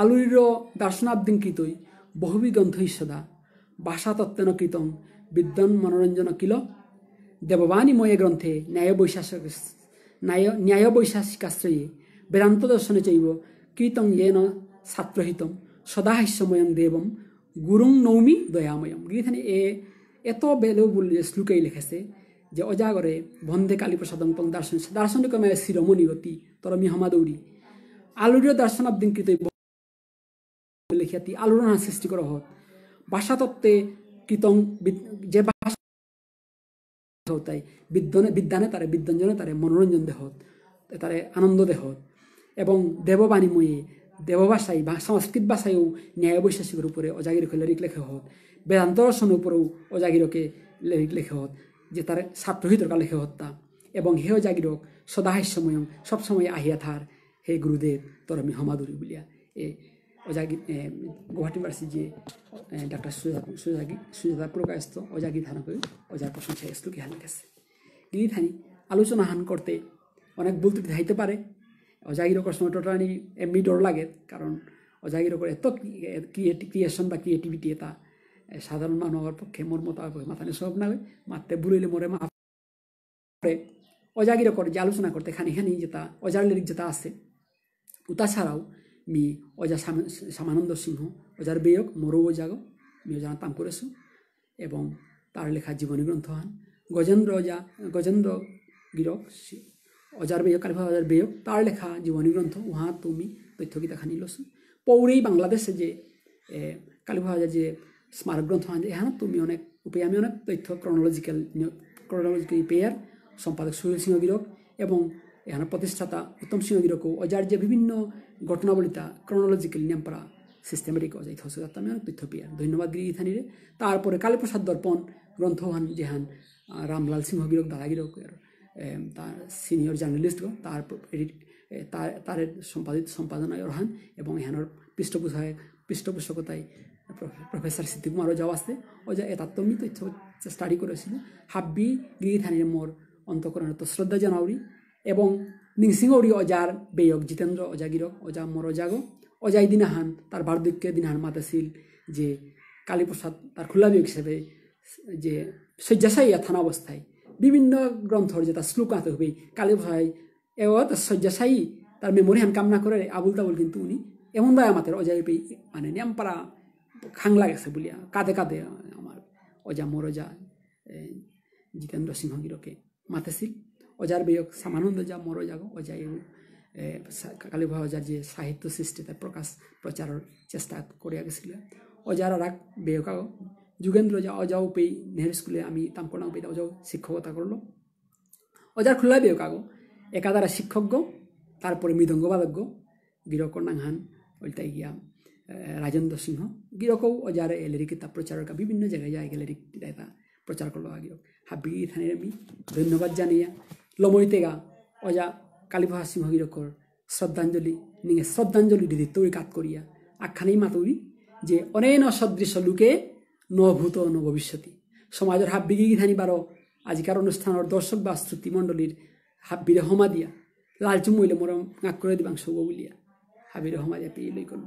আলুরির দার্শনাব্দিঙ্কৃতই বহুবি গ্রন্থই সদা ভাষাতত্ত্বেন কৃতং বিদ্যন মনোরঞ্জন কিল দেববাণী ময়ে গ্রন্থে ন্যায় বৈশাসক, ন্যায় ন্যায় বৈশাসিকাশ্রয়ে বেদান্ত দর্শনে চৈব কৃতং येन ছাত্রহিতম সদাহাস্যময়ং দেবম গুরুং নৌমি দয়াময়ম। গিরিখানে এ, এত ভ্যালুবল যে শ্লোকেই লিখেছে যে অজাগরে বন্দে কালীপ্রসাদং তং দার্শন দার্শনিক মেয়ে শিরোমণি গতি তরমি হমাদৌরি আলুরীয় দার্শনাব্দিঙ্কৃত লিখিয়াতি আলোড়ন সৃষ্টি করা হত ভাষাতত্ত্বে কৃতং যে ভাষা তাই বিদ্যনে বিদ্যানে তারে বিদ্যঞ্জনে তারে মনোরঞ্জন দেহত, তারে আনন্দ দেহত। এবং দেববাণীময়ী, দেবভাষায় বা সংস্কৃত ভাষায়ও ন্যায় বৈশাসিকের উপরে অজাগিরকে লেরিক লেখে হত। বেদান্ত দর্শনের উপরেও অজাগিরকে লেরিক লেখে হত, যে তার ছাত্রহিতরকা লেখে হত্যা এবং হে অজাগিরক, সদাহাস্যময় সবসময় আহিয়া থার। হে গুরুদেব তরমি হমাদুরি বলিয়া। এ অজাগি গুৱাহাটী ইউনিভাৰ্চিটি যে ডাক্তার সুজাগি সুজাতা প্রকাশিত অজাগি করে অজার প্রশংসা শ্লোকি হান গেছে গিরি থানি আলোচনা হান করতে অনেক ভুল ত্রুটি পারে। অজাগির সময় টোটালি এমনি ডর লাগে, কারণ অজাগির করে এত ক্রিয়েশন বা ক্রিয়েটিভিটি এটা সাধারণ মানুহৰ পক্ষে মোৰ মতো মাথানে সব না মাতে বুলিলে মরে মা অজাগির করে যে আলোচনা করতে খানি খানি যেটা অজার লিরিক যেটা আছে উতা ছাড়াও মি অজা শ্যামানন্দ সিংহ অজার বেয়ক মরৌ অজাগ মি অজানা তাম করেছ এবং তার লেখা জীবনী গ্রন্থ হান গজেন্দ্র অজা গজেন্দ্র গিরক অজার বেয়ক কালিফা অজার বেয়ক তার লেখা জীবনী গ্রন্থ উহা তুমি তথ্য গীতা খানি লছো পৌরেই বাংলাদেশে যে কালিফা অজার যে স্মারক গ্রন্থ হান এখানে তুমি অনেক উপায় আমি অনেক তথ্য ক্রনোলজিক্যাল ক্রনোলজিক্যাল পেয়ার সম্পাদক সুনীল সিংহ গিরক, এবং এখানে প্রতিষ্ঠাতা উত্তম সিংহ গিরকও অজার যে বিভিন্ন ঘটনাবলিতা ক্রনোলজিক্যাল নিয়মপরা সিস্টেমেটিক অজাই থসে আমি অনেক তথ্য পেয়ার ধন্যবাদ গিরি থানিরে তারপরে কালীপ্রসাদ দর্পণ গ্রন্থহান যেহান রামলাল সিংহ গিরক দাদা গিরক তার সিনিয়র জার্নালিস্ট তার তার তার সম্পাদিত, সম্পাদনায় রহান এবং এখানোর পৃষ্ঠপোষক পৃষ্ঠপোষকতায় প্রফেসর সিদ্ধি কুমারও যাওয়া আছে ও যে এতাত্তমি তথ্য স্টাডি করেছিল। হাব্বি গিরি থানির মোর অন্তকরণে তো শ্রদ্ধা জানাউরি এবং নিংসিংহরি অজার বেয়ক, জিতেন্দ্র অজাগিরক অজা মর অজাগ। অজাই দিনাহান, তার বার্ধক্যে দিনাহান মাতাছিল যে কালীপ্রসাদ, তার খোলা বিয়োগ হিসেবে যে শয্যাশায়ী থানা অবস্থায়। বিভিন্ন গ্রন্থর যে তার শ্লোক আতে হবে, কালীপ্রসাদ এও তার শয্যাশায়ী তার মেমোরি হান কামনা করে আবুল তাবুল কিন্তু উনি এমনভাবে আমাদের অজাই পেয়ে মানে নিয়ামপাড়া খাংলা গেছে বলিয়া, কাঁদে কাঁদে আমার অজা মোর অজা জিতেন্দ্র সিংহগিরকে মাতেছিল। অজার বেয়ক সামানন্দ যা মোর যাগ অজাই কালীভা অজার যে সাহিত্য সৃষ্টি তার প্রকাশ প্রচারের চেষ্টা করিয়া গেছিল। অজার আর এক বেয়ক যুগেন্দ্র যা অজাও পেই নেহেরু স্কুলে আমি তামকোনা পেয়ে অজাও শিক্ষকতা করল। অজার খোলা বেয়ক আগো, একাধারা শিক্ষজ্ঞ, তারপরে মৃদঙ্গবাদজ্ঞ গিরকর্ণাংহান ওইটাই গিয়া রাজেন্দ্র সিংহ। গিরকও অজার এলেরিকে তা প্রচারের কা বিভিন্ন জায়গায় যায় গেলেরিক তা প্রচার করল গিরক। হাবি থানের আমি ধন্যবাদ জানিয়া লমইতেগা অজা কালীপ্রসাদ সিংহ গিরকর শ্রদ্ধাঞ্জলি নিয়ে শ্রদ্ধাঞ্জলি দিদি তৈরি কাত করিয়া আখ্যানেই মাতৌরি যে অনেন সদৃশ লোকে নভূত ন ভবিষ্যতি সমাজের হাব্বিগি ধানি বারো আজিকার অনুষ্ঠানের দর্শক বা শ্রুতিমণ্ডলীর হাব্বিরে হমা দিয়া লালচু মইলে মরম গাঁক করে দিবাং সৌব বলিয়া হাবিরে হমা দিয়া পেয়ে লই করল